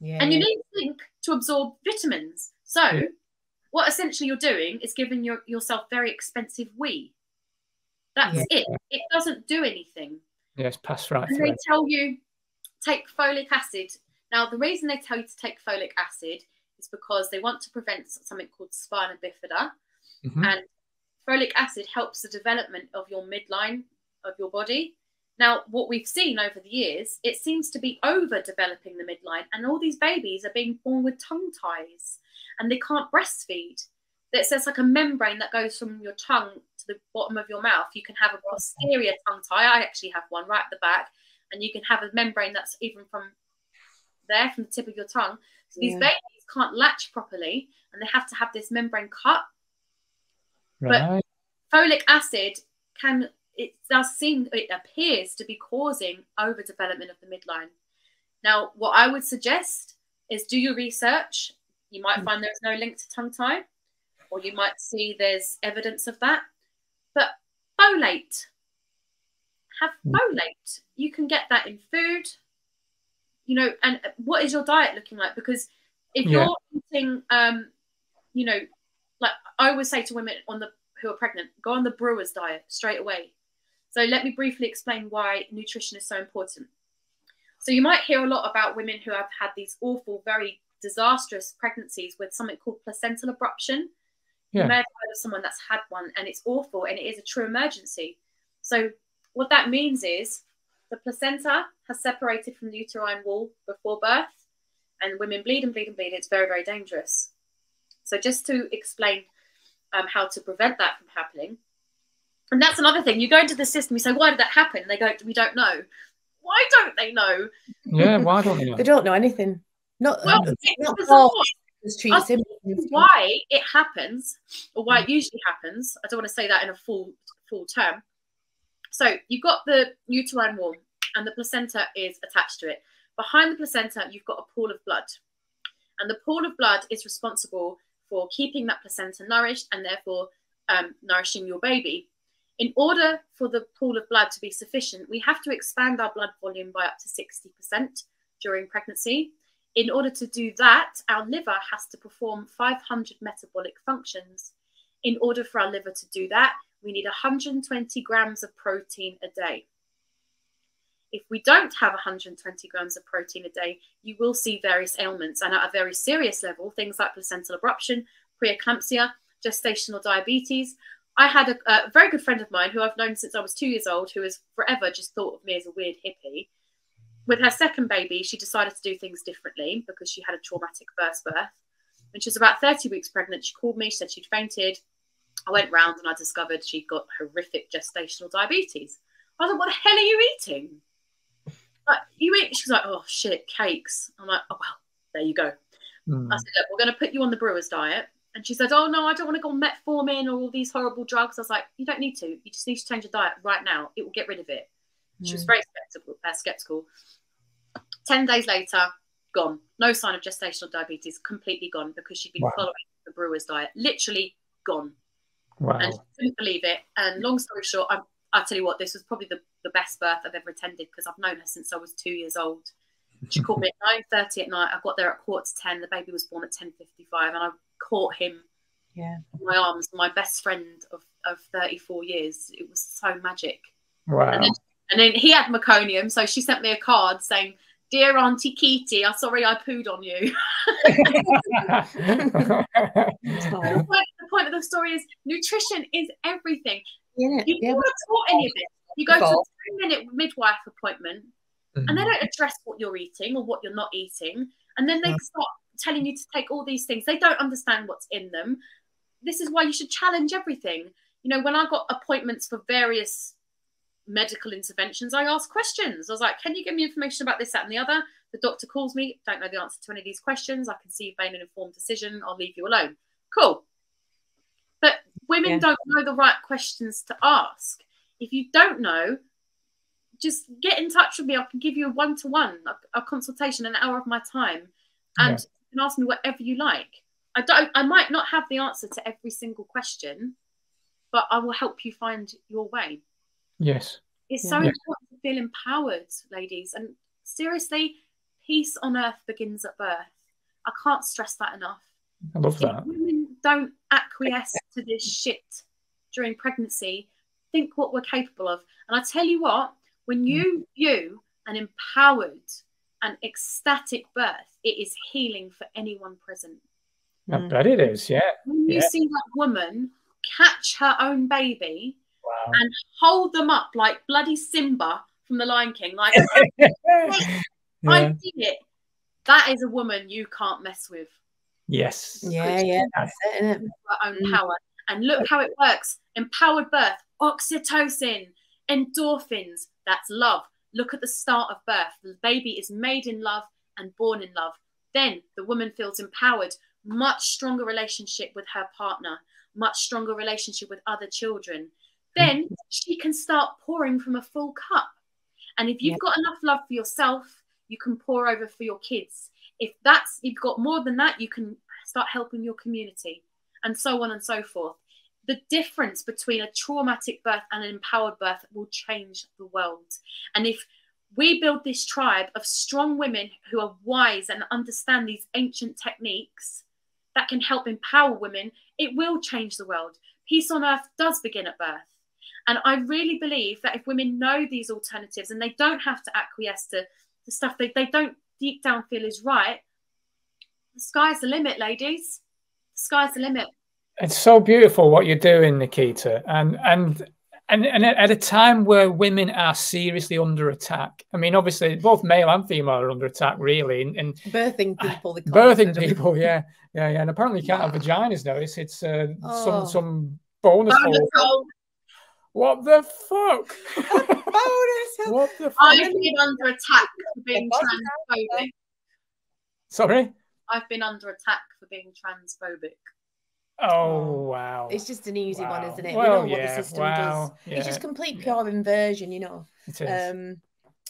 yeah, And you need zinc to absorb vitamins. So Yeah. what essentially you're doing is giving your, yourself very expensive wee. That's Yeah. it. It doesn't do anything yes, pass right and they tell you take folic acid. Now, the reason they tell you to take folic acid is because they want to prevent something called spina bifida, Mhm. and folic acid helps the development of your midline of your body. Now, what we've seen over the years, it seems to be overdeveloping the midline, and all these babies are being born with tongue ties, and they can't breastfeed. There's there's like a membrane that goes from your tongue to the bottom of your mouth. You can have a posterior tongue tie. I actually have one right at the back, and you can have a membrane that's even from there, from the tip of your tongue. So these Yeah. babies can't latch properly, and they have to have this membrane cut right. folic acid can it does seem it appears to be causing overdevelopment of the midline now what i would suggest is do your research you might hmm. find there's no link to tongue tie or you might see there's evidence of that. But folate have Mm. folate. You can get that in food. You know and what is your diet looking like? Because if Yeah. you're eating um you know like i always say to women on the who are pregnant go on the brewer's diet straight away. So let me briefly explain why nutrition is so important. So you might hear a lot about women who have had these awful very disastrous pregnancies with something called placental abruption Yeah. you may have heard of someone that's had one and it's awful and it is a true emergency. So what that means is the placenta has separated from the uterine wall before birth and women bleed and bleed and bleed it's very very dangerous. So just to explain um, how to prevent that from happening. And that's another thing. You go into the system you say why did that happen? And they go we don't know. Why don't they know? Yeah, why don't you know? They don't know anything. Not, well not it's because all of just treat I'll why it happens or why it usually happens i don't want to say that in a full full term so you've got the uterine wall and the placenta is attached to it behind the placenta, you've got a pool of blood. And the pool of blood is responsible for keeping that placenta nourished and therefore um, nourishing your baby. In order for the pool of blood to be sufficient, we have to expand our blood volume by up to 60% during pregnancy. In order to do that, our liver has to perform 500 metabolic functions. In order for our liver to do that, we need 120 grams of protein a day. If we don't have 120 grams of protein a day, you will see various ailments, and at a very serious level, things like placental abruption, preeclampsia, gestational diabetes. I had a, a, very good friend of mine who I've known since I was two years old, who has forever just thought of me as a weird hippie. With her second baby, she decided to do things differently because she had a traumatic first birth. When she was about 30 weeks pregnant, she called me, she said she'd fainted. I went round and I discovered she'd got horrific gestational diabetes. I was like, what the hell are you eating? Like, you eat? She's like, oh shit, cakes. I'm like, oh well, there you go. Mm. I said, look, we're going to put you on the brewer's diet. And she said, oh no, I don't want to go on metformin or all these horrible drugs. I was like, you don't need to. You just need to change your diet right now. It will get rid of it. Mm. She was hmm. very skeptical. Uh, skeptical. Ten days later, gone. No sign of gestational diabetes. Completely gone because she'd been wow. following the brewer's diet. Literally gone. Wow. And she couldn't believe it. And long story short, I, I tell you what, this was probably the, the best birth I've ever attended because I've known her since I was two years old. She called me at nine thirty at night. I got there at quarter to ten. The baby was born at ten fifty five, and I caught him yeah. in my arms. My best friend of, of thirty four years. It was so magic. Wow. And then, and then he had meconium, so she sent me a card saying, "Dear Auntie Keaty, I'm sorry I pooed on you." the, point, the point of the story is nutrition is everything. Yeah, you yeah. not taught any of it. You go to a three minute midwife appointment mm-hmm. and they mm-hmm. don't address what you're eating or what you're not eating. And then they start telling you to take all these things. They don't understand what's in them. This is why you should challenge everything. You know, when I got appointments for various medical interventions, I asked questions. I was like, can you give me information about this, that, and the other? The doctor calls me, don't know the answer to any of these questions. I can see you've made an informed decision. I'll leave you alone. Cool. But women yeah. don't know the right questions to ask. If you don't know, just get in touch with me. I can give you a one to one, a consultation, an hour of my time, and yeah. you can ask me whatever you like. I don't. I might not have the answer to every single question, but I will help you find your way. Yes. It's so yes. important to feel empowered, ladies. And seriously, peace on earth begins at birth. I can't stress that enough. I love that. Women don't acquiesce to this shit during pregnancy, think what we're capable of. And I tell you what, when you view an empowered and ecstatic birth, it is healing for anyone present. I mm. bet it is, yeah. When you yeah. see that woman catch her own baby wow. and hold them up like bloody Simba from the Lion King, like yeah. I did it. That is a woman you can't mess with. Yes. Yeah, yeah. That's it, Her own mm. power. And look how it works. Empowered birth, oxytocin, endorphins. That's love. Look at the start of birth. The baby is made in love and born in love. Then the woman feels empowered, much stronger relationship with her partner, much stronger relationship with other children. Then she can start pouring from a full cup. And if you've got enough love for yourself, you can pour over for your kids. If that's you've got more than that you can start helping your community and so on and so forth. The difference between a traumatic birth and an empowered birth will change the world. And if we build this tribe of strong women who are wise and understand these ancient techniques that can help empower women it will change the world. Peace on earth does begin at birth and i really believe that if women know these alternatives and they don't have to acquiesce to the stuff they, they don't deep down feel is right, the sky's the limit, ladies. The sky's the limit. It's so beautiful what you're doing, Nickita, and and and and at a time where women are seriously under attack. I mean, obviously, both male and female are under attack, really. And, and birthing people, birthing people, yeah, yeah, yeah. And apparently, you can't have vaginas now. It's it's uh, oh. some some bonus. bonus what the fuck? what the fuck? I've been under attack for being transphobic. Sorry? I've been under attack for being transphobic. Oh wow! It's just an easy wow. one, isn't it? Well, we know yeah, what the system wow, does. Yeah. It's just complete pure inversion, you know. It is. Um,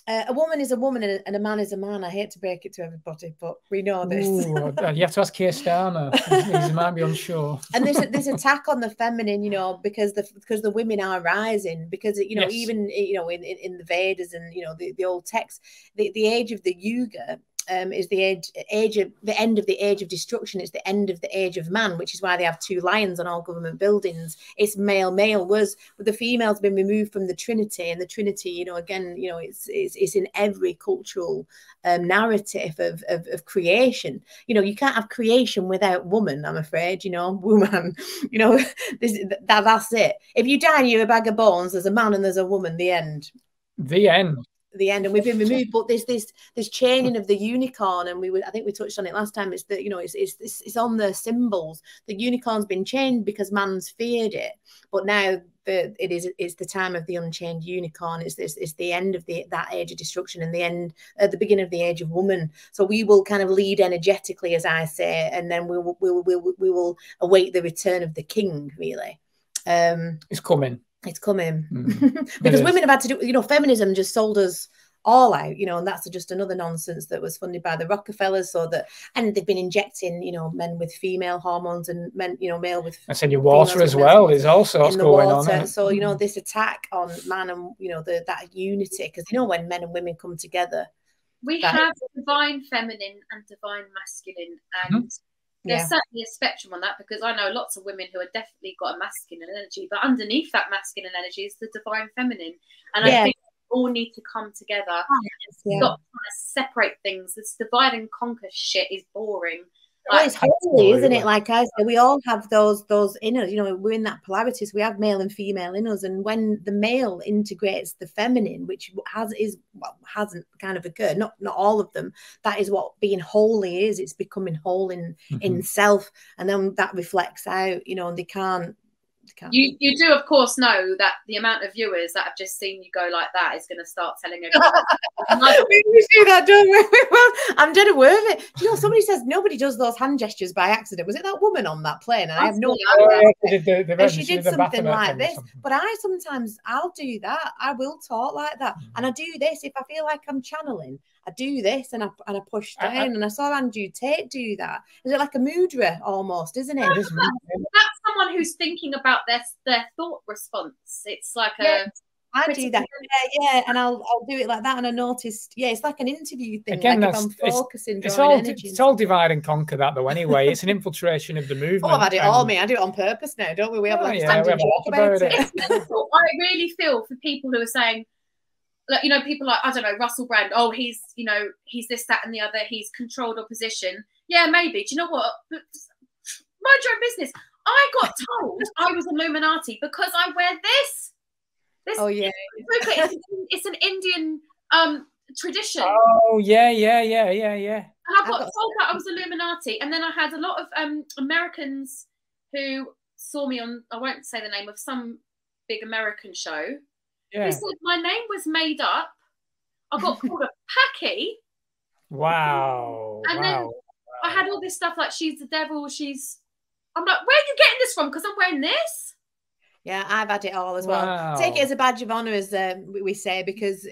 Uh, a woman is a woman and a, man is a man. I hate to break it to everybody, but we know this. Ooh, you have to ask Keir Starmer. he might be unsure. and there's a, this attack on the feminine, you know, because the because the women are rising. Because you know, Yes. even you know, in, in, in the Vedas and you know the, the old texts, the, the age of the Yuga um, is the age age of the end of the age of destruction. It's the end of the age of man, which is why they have two lions on all government buildings. It's male male. Was but the female's been removed from the Trinity, and the Trinity, you know, again, you know, it's it's, it's in every cultural um, narrative of, of of creation. You know, you can't have creation without woman. I'm afraid, you know, woman. You know, this that that's it. If you die and you're a bag of bones, there's a man and there's a woman. The end The end. The end and we've been removed but there's this this chaining of the unicorn and we were i think we touched on it last time it's that you know it's, it's it's it's on the symbols. The unicorn's been chained because man's feared it but now the it is it's the time of the unchained unicorn. It's this it's the end of the that age of destruction and the end at the beginning of the age of woman. So we will kind of lead energetically as i say and then we will we will we will, we will await the return of the king really. Um It's coming. It's coming Mm. because is. women have had to do you know feminism just sold us all out you know and that's just another nonsense that was funded by the rockefellers so that and they've been injecting you know men with female hormones and men you know male with I said your water as well is also what's in the going water on. so you know this attack on man and you know the that unity because you know when men and women come together We That- have divine feminine and divine masculine, and there's yeah certainly a spectrum on that because I know lots of women who have definitely got a masculine energy, but underneath that masculine energy is the divine feminine, and Yeah. I think we all need to come together and Yeah. stop trying to separate things. This divide and conquer shit is boring. Well, it's holy, isn't it? Like I said, we all have those those in us. You know, we're in that polarity. So we have male and female in us, and when the male integrates the feminine, which has is well, hasn't kind of occurred. Not not all of them. That is what being holy is. It's becoming whole in Mhm. in self, and then that reflects out. You know, and they can't. Can't You you do of course know that the amount of viewers that have just seen you go like that is going to start telling everyone. we we do that, don't we? Well, I'm dead aware of it. Do you know, somebody says nobody does those hand gestures by accident. Was it that woman on that plane? And I have no idea. Oh, yeah, they did the- the- And she she did something like this. something. But I sometimes I'll do that. I will talk like that, Mm. and I do this if I feel like I'm channeling. I do this and I and I push down. I- and I saw Andrew Tate do that. Is it like a mudra almost? Isn't it? It is. That's someone who's thinking about their their thought response. It's like Yeah. a I do that. Yeah, yeah, and I'll I'll do it like that. And I noticed, yeah, it's like an interview thing. Again, like if that's- I'm it's- focusing, It's drawing all it's all divide and conquer that though. Anyway, it's an infiltration of the movement. Oh, I've had it all, me. I do it on purpose now, don't we? We have Oh, like a yeah, standing we have a joke about about it. it. I really feel for people who are saying, like, you know, people like, I don't know, Russell Brand, oh, he's, you know, he's this, that, and the other, he's controlled opposition. Yeah, maybe. Do you know what? But Mind your own business. I got told I was Illuminati because I wear this. This Oh yeah, okay, it's, it's an Indian um tradition. Oh yeah, yeah, yeah, yeah, yeah. And I got got- told that I was Illuminati, and then I had a lot of um, Americans who saw me on I won't say the name of some big American show. Yeah. Said my name was made up. I got called a packy. Wow. And then wow. I had all this stuff like she's the devil. She's. I'm like, where are you getting this from? Because I'm wearing this. Yeah. I've had it all as well. Take it as a badge of honor, as um, we say, because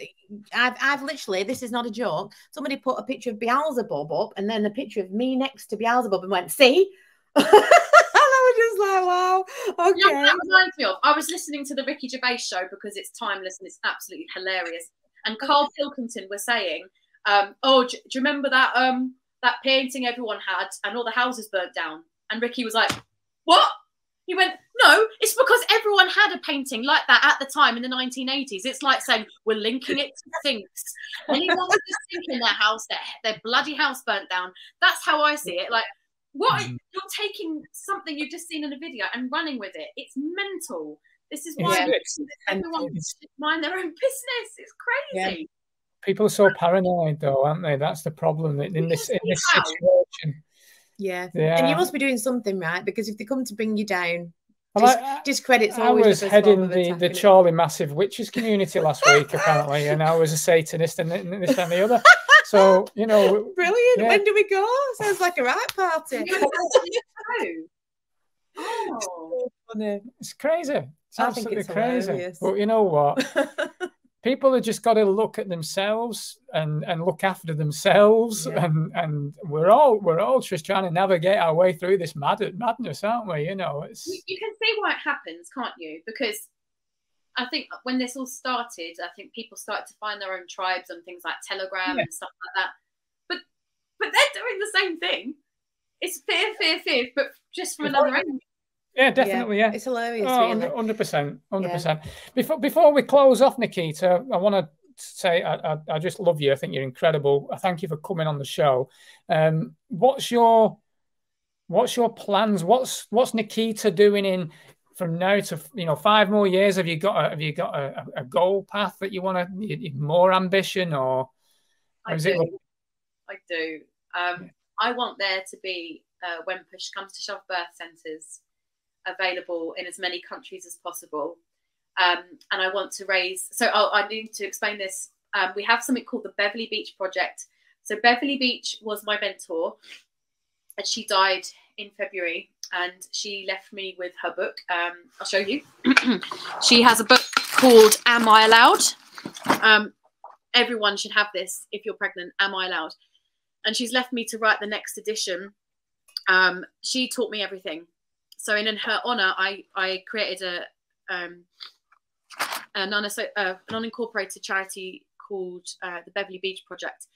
I've I've literally this is not a joke. Somebody put a picture of Beelzebub up, and then a picture of me next to Beelzebub, and went, "See." and I was just like, "Wow, You know, okay." that reminds me of. I was listening to the Ricky Gervais show because it's timeless and it's absolutely hilarious. And Carl Pilkington was saying, um, "Oh, do, do you remember that um that painting everyone had and all the houses burnt down?" And Ricky was like, "What?" He went, "No, it's because everyone had a painting like that at the time in the 1980s. It's like saying we're linking it to Sphinx. Anyone with a sink in their house, their their bloody house burnt down. That's how I see it. Like." What Mhm. you're taking something you've just seen in a video and running with it. It's mental. This is why it's- everyone should mind their own business. It's crazy. People are so paranoid though, aren't they? That's the problem in this in this situation. Yeah. Yeah. And you must be doing something right because if they come to bring you down, Well, dis- I- discredit's I always the was heading the, the isn't it? Charlie Massive Witches community last week, apparently, and I was a Satanist and this and the other. So, you know, Brilliant. Yeah. When do we go? Sounds like a right party. You're actually true. Oh. it's crazy. It's I think absolutely it's crazy. hilarious. But you know what? people have just got to look at themselves and and look after themselves yeah. and and we're all we're all just trying to navigate our way through this mad madness aren't we? You know it's you can see why it happens can't you? Because i think when this all started i think people started to find their own tribes and things like telegram yeah. and stuff like that. But but they're doing the same thing. It's fear fear fear but just from another angle yeah, definitely. Yeah, yeah. it's hilarious. Hundred percent, hundred percent. Before before we close off, Nickita, I want to say I, I, I, just love you. I think you're incredible. I thank you for coming on the show. Um, what's your what's your plans? What's what's Nickita doing in from now to you know five more years? Have you got a, have you got a, a goal path that you want to more ambition or? I do. It... I do. Um, I want there to be uh, when push comes to shove birth centres available in as many countries as possible. Um, and I want to raise, so I'll, i need to explain this. Um, we have something called the Beverley Beech Project. So Beverley Beech was my mentor, and she died in February, and she left me with her book. Um, I'll show you. she has a book called "Am I Allowed?" Um, everyone should have this if you're pregnant. Am I allowed? And she's left me to write the next edition. Um, she taught me everything so in, in her honor, I I created a um, a non uh, non-incorporated charity called uh, the Beverley Beech Project.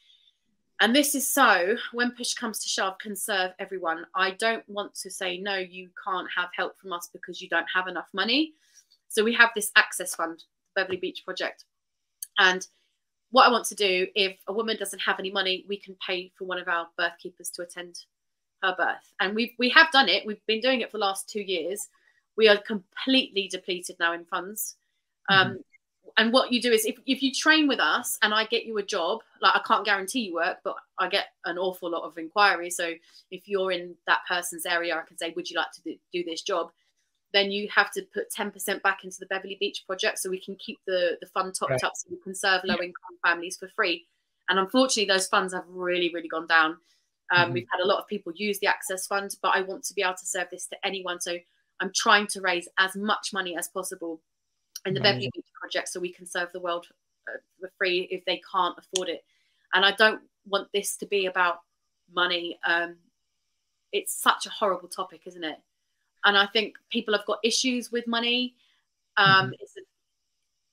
And this is so when push comes to shove, can serve everyone. I don't want to say, no, you can't have help from us because you don't have enough money. So we have this access fund, Beverley Beech Project. And what I want to do, if a woman doesn't have any money, we can pay for one of our birth keepers to attend her birth. And we we have done it. We've been doing it for the last two years. We are completely depleted now in funds. Mm-hmm. Um, and what you do is if, if you train with us and I get you a job, like I can't guarantee you work, but I get an awful lot of inquiries. So if you're in that person's area, I can say, would you like to do this job? Then you have to put 10% back into the Beverley Beech project so we can keep the, the fund topped right. up so we can serve low income families for free. And unfortunately, those funds have really, really gone down. Um, mm-hmm. We've had a lot of people use the Access Fund, but I want to be able to serve this to anyone. So I'm trying to raise as much money as possible in the Beverley Beech project so we can serve the world uh, for free if they can't afford it. And I don't want this to be about money. Um, it's such a horrible topic, isn't it? And I think people have got issues with money. Um, mm-hmm. It's a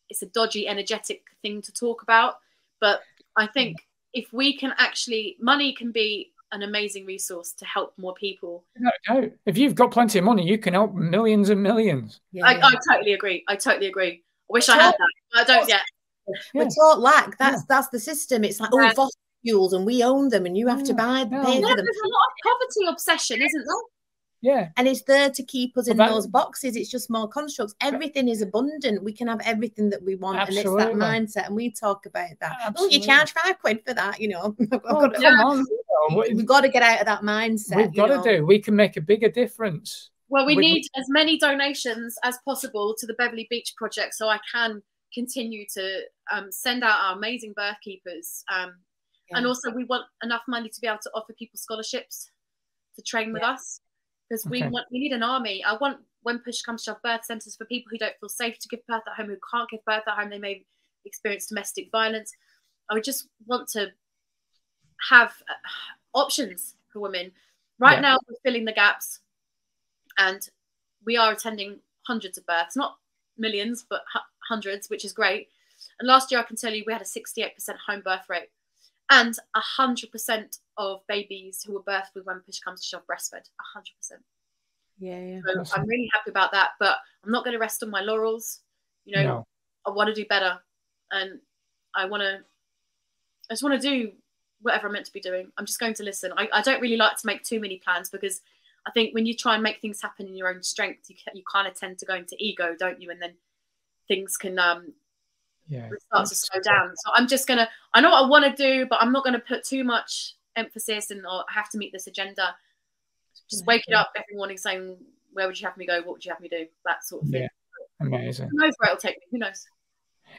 it's a dodgy, energetic thing to talk about. But I think if we can actually, money can be an amazing resource to help more people. No, no. If you've got plenty of money, you can help millions and millions. Yeah, I, I, totally agree. I totally agree. I wish I had that. I don't yet. Yeah. We're taught lack. That's yeah. that's the system. It's like, oh, fossil fuels and we own them and you have to buy yeah, pay for them. There's a lot of poverty obsession, isn't there? Yeah. And it's there to keep us in those boxes. It's just more constructs. Everything is abundant. We can have everything that we want. Absolutely. And it's that mindset. And we talk about that. Absolutely. Oh, you charge five quid for that, you know. oh, got to, we've got to get out of that mindset. We've got know? to do. We can make a bigger difference. Well, we, we need as many donations as possible to the Beverley Beech Project so I can continue to um, send out our amazing birth keepers. Um, yeah. And also, we want enough money to be able to offer people scholarships to train with yeah. us because we okay. want we need an army. I want when push comes to shove, birth centres for people who don't feel safe to give birth at home, who can't give birth at home, they may experience domestic violence. I would just want to have uh, options for women. Right yeah. now, we're filling the gaps, and we are attending hundreds of births, not millions, but hundreds, which is great. And last year, I can tell you, we had a 68% home birth rate and 100% of babies who were birthed with when push comes to shove breastfed 100% yeah, yeah. So awesome. i'm really happy about that but i'm not going to rest on my laurels you know no. i want to do better and i want to i just want to do whatever i'm meant to be doing i'm just going to listen I, I don't really like to make too many plans because i think when you try and make things happen in your own strength you, you kind of tend to go into ego don't you and then things can um yeah. it starts to slow down. So I'm just gonna. I know what I want to do, but I'm not gonna put too much emphasis and or I have to meet this agenda. Just waking up every morning saying, "Where would you have me go? What would you have me do?" That sort of thing. Yeah. Amazing. Who knows where it'll take me? Who knows?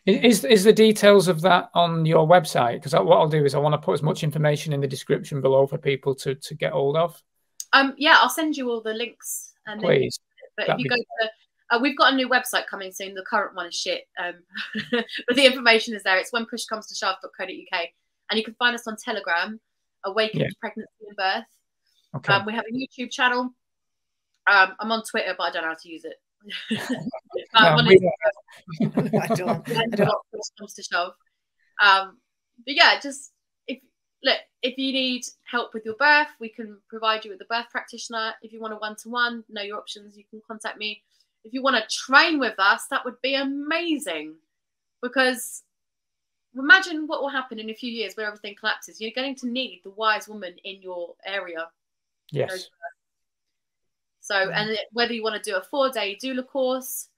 Is is the details of that on your website? Because what I'll do is I want to put as much information in the description below for people to to get hold of. Um, yeah, I'll send you all the links. And Please. Then, but if you go to Uh, we've got a new website coming soon. The current one is shit, um, but the information is there. It's when push comes to shove.co.uk, and you can find us on Telegram, Awakened yeah. Pregnancy and Birth. Okay. Um, we have a YouTube channel. Um, I'm on Twitter, but I don't know how to use it. no, I don't. I don't. comes to shove. Um, but yeah, just if look if you need help with your birth, we can provide you with a birth practitioner. If you want a one to one, know your options, you can contact me. If you want to train with us, that would be amazing because imagine what will happen in a few years where everything collapses. You're going to need the wise woman in your area. Yes. So, and whether you want to do a four day doula course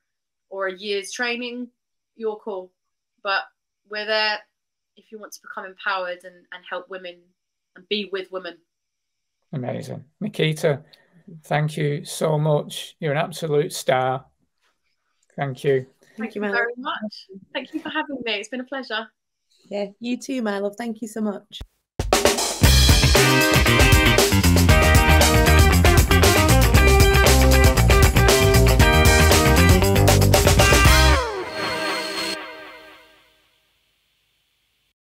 or a year's training, your call. But we're there if you want to become empowered and, and help women and be with women. Amazing. Nickita, thank you so much. You're an absolute star. Thank you. Thank, thank you, very much. Thank you for having me. It's been a pleasure. Yeah, you too, my love. Thank you so much.